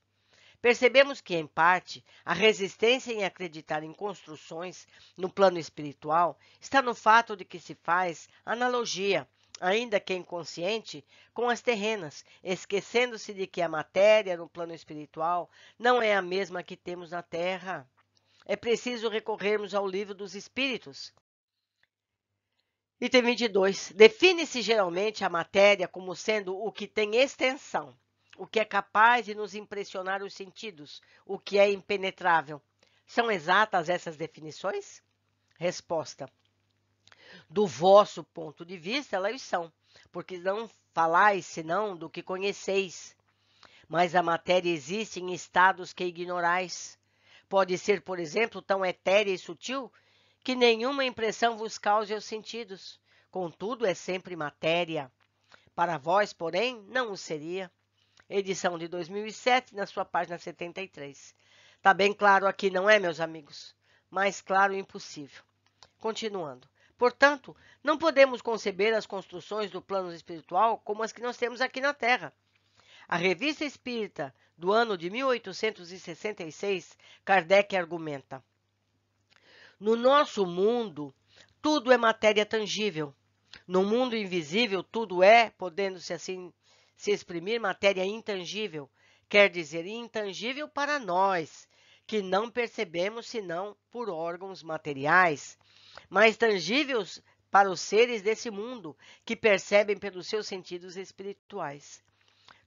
Percebemos que, em parte, a resistência em acreditar em construções no plano espiritual está no fato de que se faz analogia, ainda que inconsciente, com as terrenas, esquecendo-se de que a matéria no plano espiritual não é a mesma que temos na Terra. É preciso recorrermos ao livro dos Espíritos, Item 22. Define-se geralmente a matéria como sendo o que tem extensão, o que é capaz de nos impressionar os sentidos, o que é impenetrável. São exatas essas definições? Resposta. Do vosso ponto de vista, elas são, porque não falais senão do que conheceis. Mas a matéria existe em estados que ignorais. Pode ser, por exemplo, tão etérea e sutil que nenhuma impressão vos cause aos sentidos. Contudo, é sempre matéria. Para vós, porém, não o seria. Edição de 2007, na sua página 73. Está bem claro aqui, não é, meus amigos? Mais claro impossível. Continuando. Portanto, não podemos conceber as construções do plano espiritual como as que nós temos aqui na Terra. A Revista Espírita do ano de 1866, Kardec argumenta: No nosso mundo, tudo é matéria tangível. No mundo invisível, tudo é, podendo-se assim se exprimir, matéria intangível. Quer dizer, intangível para nós, que não percebemos senão por órgãos materiais mas tangíveis para os seres desse mundo, que percebem pelos seus sentidos espirituais.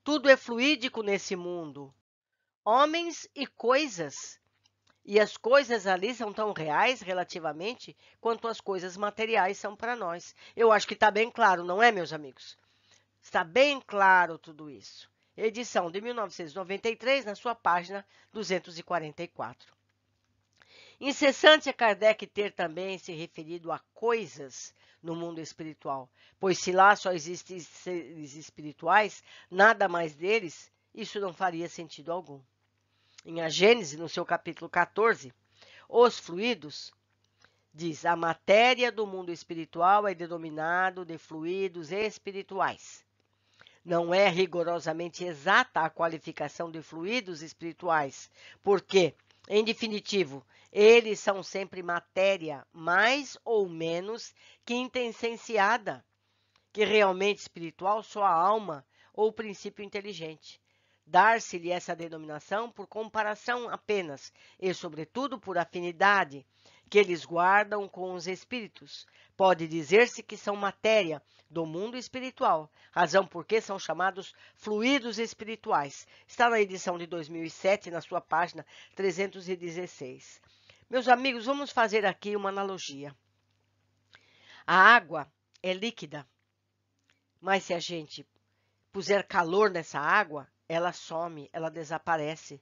Tudo é fluídico nesse mundo, homens e coisas. E as coisas ali são tão reais relativamente quanto as coisas materiais são para nós. Eu acho que está bem claro, não é, meus amigos? Está bem claro tudo isso. Edição de 1993, na sua página 244. Incessante é Kardec ter também se referido a coisas no mundo espiritual, pois se lá só existem seres espirituais, nada mais deles, isso não faria sentido algum. Em A Gênese, no seu capítulo 14, os fluidos, diz: a matéria do mundo espiritual é denominado de fluidos espirituais. Não é rigorosamente exata a qualificação de fluidos espirituais, porque, em definitivo, eles são sempre matéria mais ou menos que intenssenciada, que realmente espiritual só a alma ou princípio inteligente. Dar-se-lhe essa denominação por comparação apenas e, sobretudo, por afinidade que eles guardam com os espíritos. Pode dizer-se que são matéria do mundo espiritual, razão por que são chamados fluidos espirituais. Está na edição de 2007, na sua página 316. Meus amigos, vamos fazer aqui uma analogia. A água é líquida, mas se a gente puser calor nessa água, ela some, ela desaparece,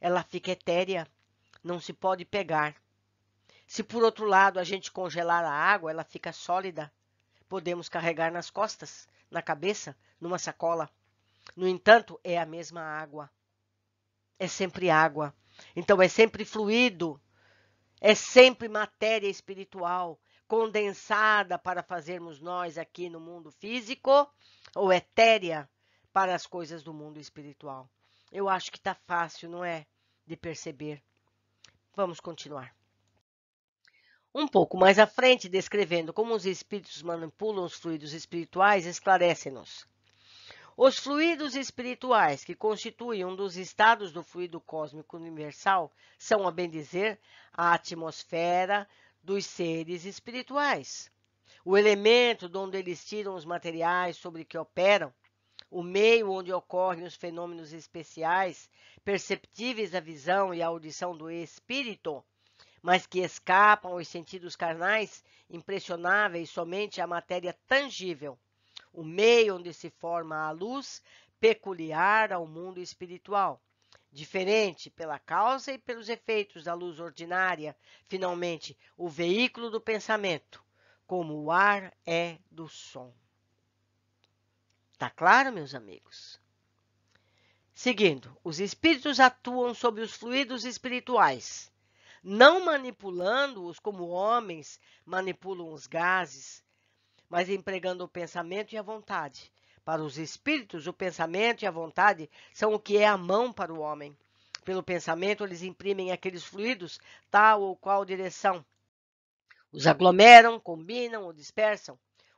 ela fica etérea, não se pode pegar. Se por outro lado a gente congelar a água, ela fica sólida, podemos carregar nas costas, na cabeça, numa sacola. No entanto, é a mesma água. É sempre água. Então é sempre fluido, é sempre matéria espiritual condensada para fazermos nós aqui no mundo físico ou etérea para as coisas do mundo espiritual. Eu acho que está fácil, não é? De perceber. Vamos continuar. Um pouco mais à frente, descrevendo como os espíritos manipulam os fluidos espirituais, esclarece-nos. Os fluidos espirituais, que constituem um dos estados do fluido cósmico universal, são, a bem dizer, a atmosfera dos seres espirituais. O elemento de onde eles tiram os materiais sobre que operam, o meio onde ocorrem os fenômenos especiais, perceptíveis à visão e à audição do espírito, mas que escapam aos sentidos carnais, impressionáveis somente à matéria tangível o meio onde se forma a luz peculiar ao mundo espiritual, diferente pela causa e pelos efeitos da luz ordinária, finalmente, o veículo do pensamento, como o ar é do som. Tá claro, meus amigos? Seguindo, os espíritos atuam sobre os fluidos espirituais, não manipulando-os como homens manipulam os gases, mas empregando o pensamento e a vontade. Para os espíritos, o pensamento e a vontade são o que é a mão para o homem. Pelo pensamento, eles imprimem aqueles fluidos tal ou qual direção. Os aglomeram, combinam ou dispersam.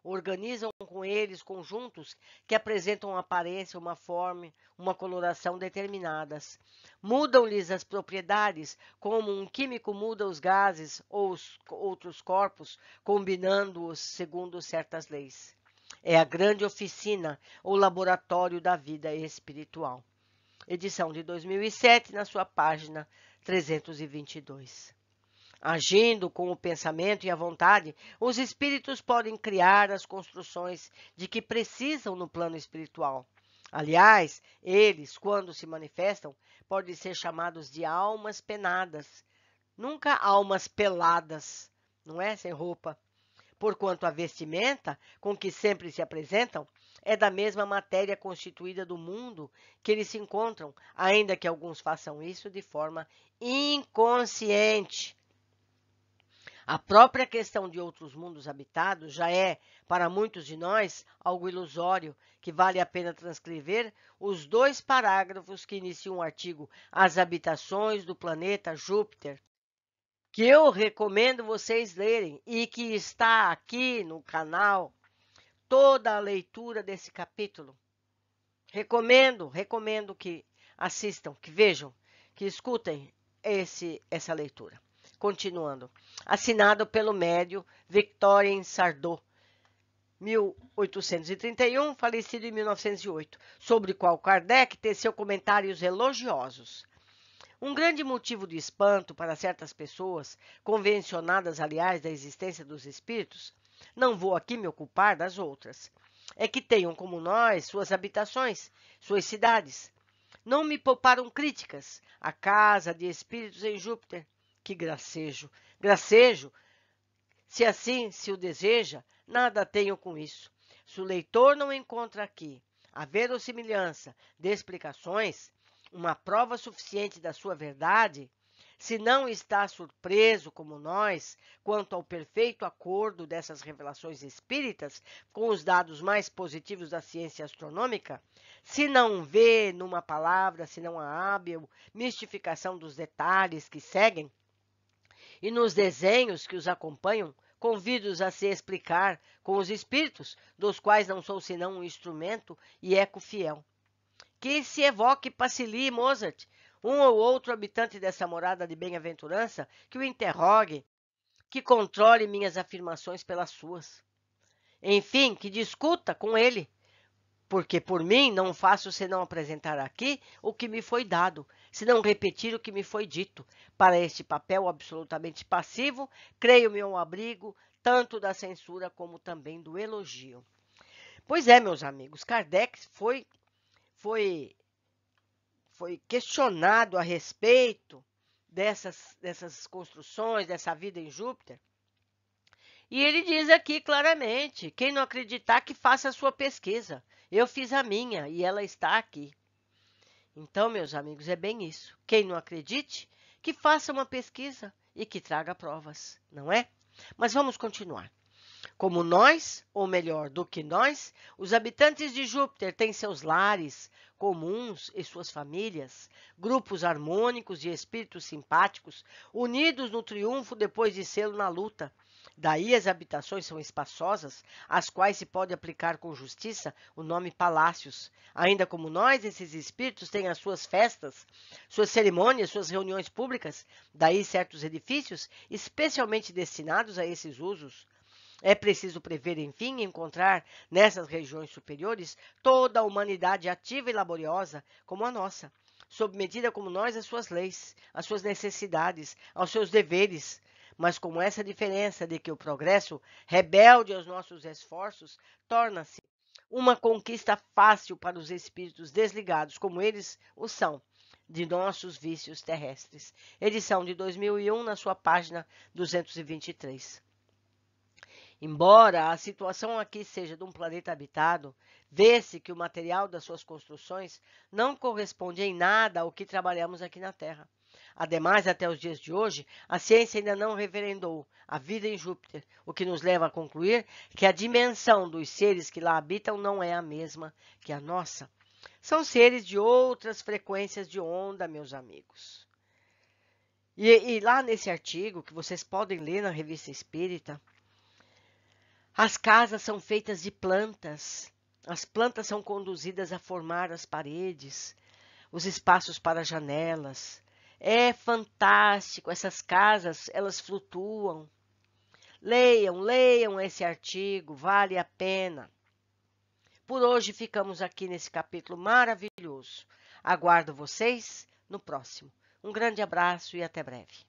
Organizam com eles conjuntos que apresentam uma aparência, uma forma, uma coloração determinadas. Mudam-lhes as propriedades, como um químico muda os gases ou os outros corpos, combinando-os segundo certas leis. É a grande oficina ou laboratório da vida espiritual. Edição de 2007, na sua página 322. Agindo com o pensamento e a vontade, os espíritos podem criar as construções de que precisam no plano espiritual. Aliás, eles, quando se manifestam, podem ser chamados de almas penadas, nunca almas peladas, não é? Sem roupa. Porquanto a vestimenta com que sempre se apresentam é da mesma matéria constituída do mundo que eles se encontram, ainda que alguns façam isso de forma inconsciente. A própria questão de outros mundos habitados já é, para muitos de nós, algo ilusório, que vale a pena transcrever os dois parágrafos que iniciam o artigo As Habitações do Planeta Júpiter, que eu recomendo vocês lerem e que está aqui no canal toda a leitura desse capítulo. Recomendo, recomendo que assistam, que vejam, que escutem esse, essa leitura. Continuando. Assinado pelo médio Victorien Sardot, 1831, falecido em 1908, sobre qual Kardec teceu comentários elogiosos. Um grande motivo de espanto para certas pessoas, convencionadas, aliás, da existência dos espíritos, não vou aqui me ocupar das outras, é que tenham, como nós, suas habitações, suas cidades. Não me pouparam críticas à casa de espíritos em Júpiter, que gracejo! Gracejo! Se assim se o deseja, nada tenho com isso. Se o leitor não encontra aqui a verossimilhança de explicações, uma prova suficiente da sua verdade, se não está surpreso como nós quanto ao perfeito acordo dessas revelações espíritas com os dados mais positivos da ciência astronômica, se não vê numa palavra, senão a hábil mistificação dos detalhes que seguem, e nos desenhos que os acompanham, convido-os a se explicar com os espíritos, dos quais não sou senão um instrumento e eco fiel. Que se evoque Pacili e Mozart, um ou outro habitante dessa morada de bem-aventurança, que o interrogue, que controle minhas afirmações pelas suas. Enfim, que discuta com ele, porque por mim não faço senão apresentar aqui o que me foi dado, senão repetir o que me foi dito. Para este papel absolutamente passivo, creio-me ao abrigo tanto da censura como também do elogio. Pois é, meus amigos, Kardec foi, foi, foi questionado a respeito dessas, dessas construções, dessa vida em Júpiter, e ele diz aqui claramente: quem não acreditar, que faça a sua pesquisa. Eu fiz a minha e ela está aqui. Então, meus amigos, é bem isso. Quem não acredite, que faça uma pesquisa e que traga provas, não é? Mas vamos continuar. Como nós, ou melhor, do que nós, os habitantes de Júpiter têm seus lares comuns e suas famílias, grupos harmônicos de espíritos simpáticos, unidos no triunfo depois de sê-lo na luta, Daí as habitações são espaçosas, às quais se pode aplicar com justiça o nome palácios. Ainda como nós, esses espíritos têm as suas festas, suas cerimônias, suas reuniões públicas, daí certos edifícios especialmente destinados a esses usos. É preciso prever, enfim, encontrar nessas regiões superiores toda a humanidade ativa e laboriosa como a nossa, submetida como nós às suas leis, às suas necessidades, aos seus deveres, mas com essa diferença de que o progresso, rebelde aos nossos esforços, torna-se uma conquista fácil para os espíritos desligados, como eles o são, de nossos vícios terrestres. Edição de 2001, na sua página 223. Embora a situação aqui seja de um planeta habitado, vê-se que o material das suas construções não corresponde em nada ao que trabalhamos aqui na Terra. Ademais, até os dias de hoje, a ciência ainda não referendou a vida em Júpiter, o que nos leva a concluir que a dimensão dos seres que lá habitam não é a mesma que a nossa. São seres de outras frequências de onda, meus amigos. E, e lá nesse artigo, que vocês podem ler na Revista Espírita, As casas são feitas de plantas. As plantas são conduzidas a formar as paredes, os espaços para janelas. É fantástico, essas casas, elas flutuam. Leiam, leiam esse artigo, vale a pena. Por hoje ficamos aqui nesse capítulo maravilhoso. Aguardo vocês no próximo. Um grande abraço e até breve.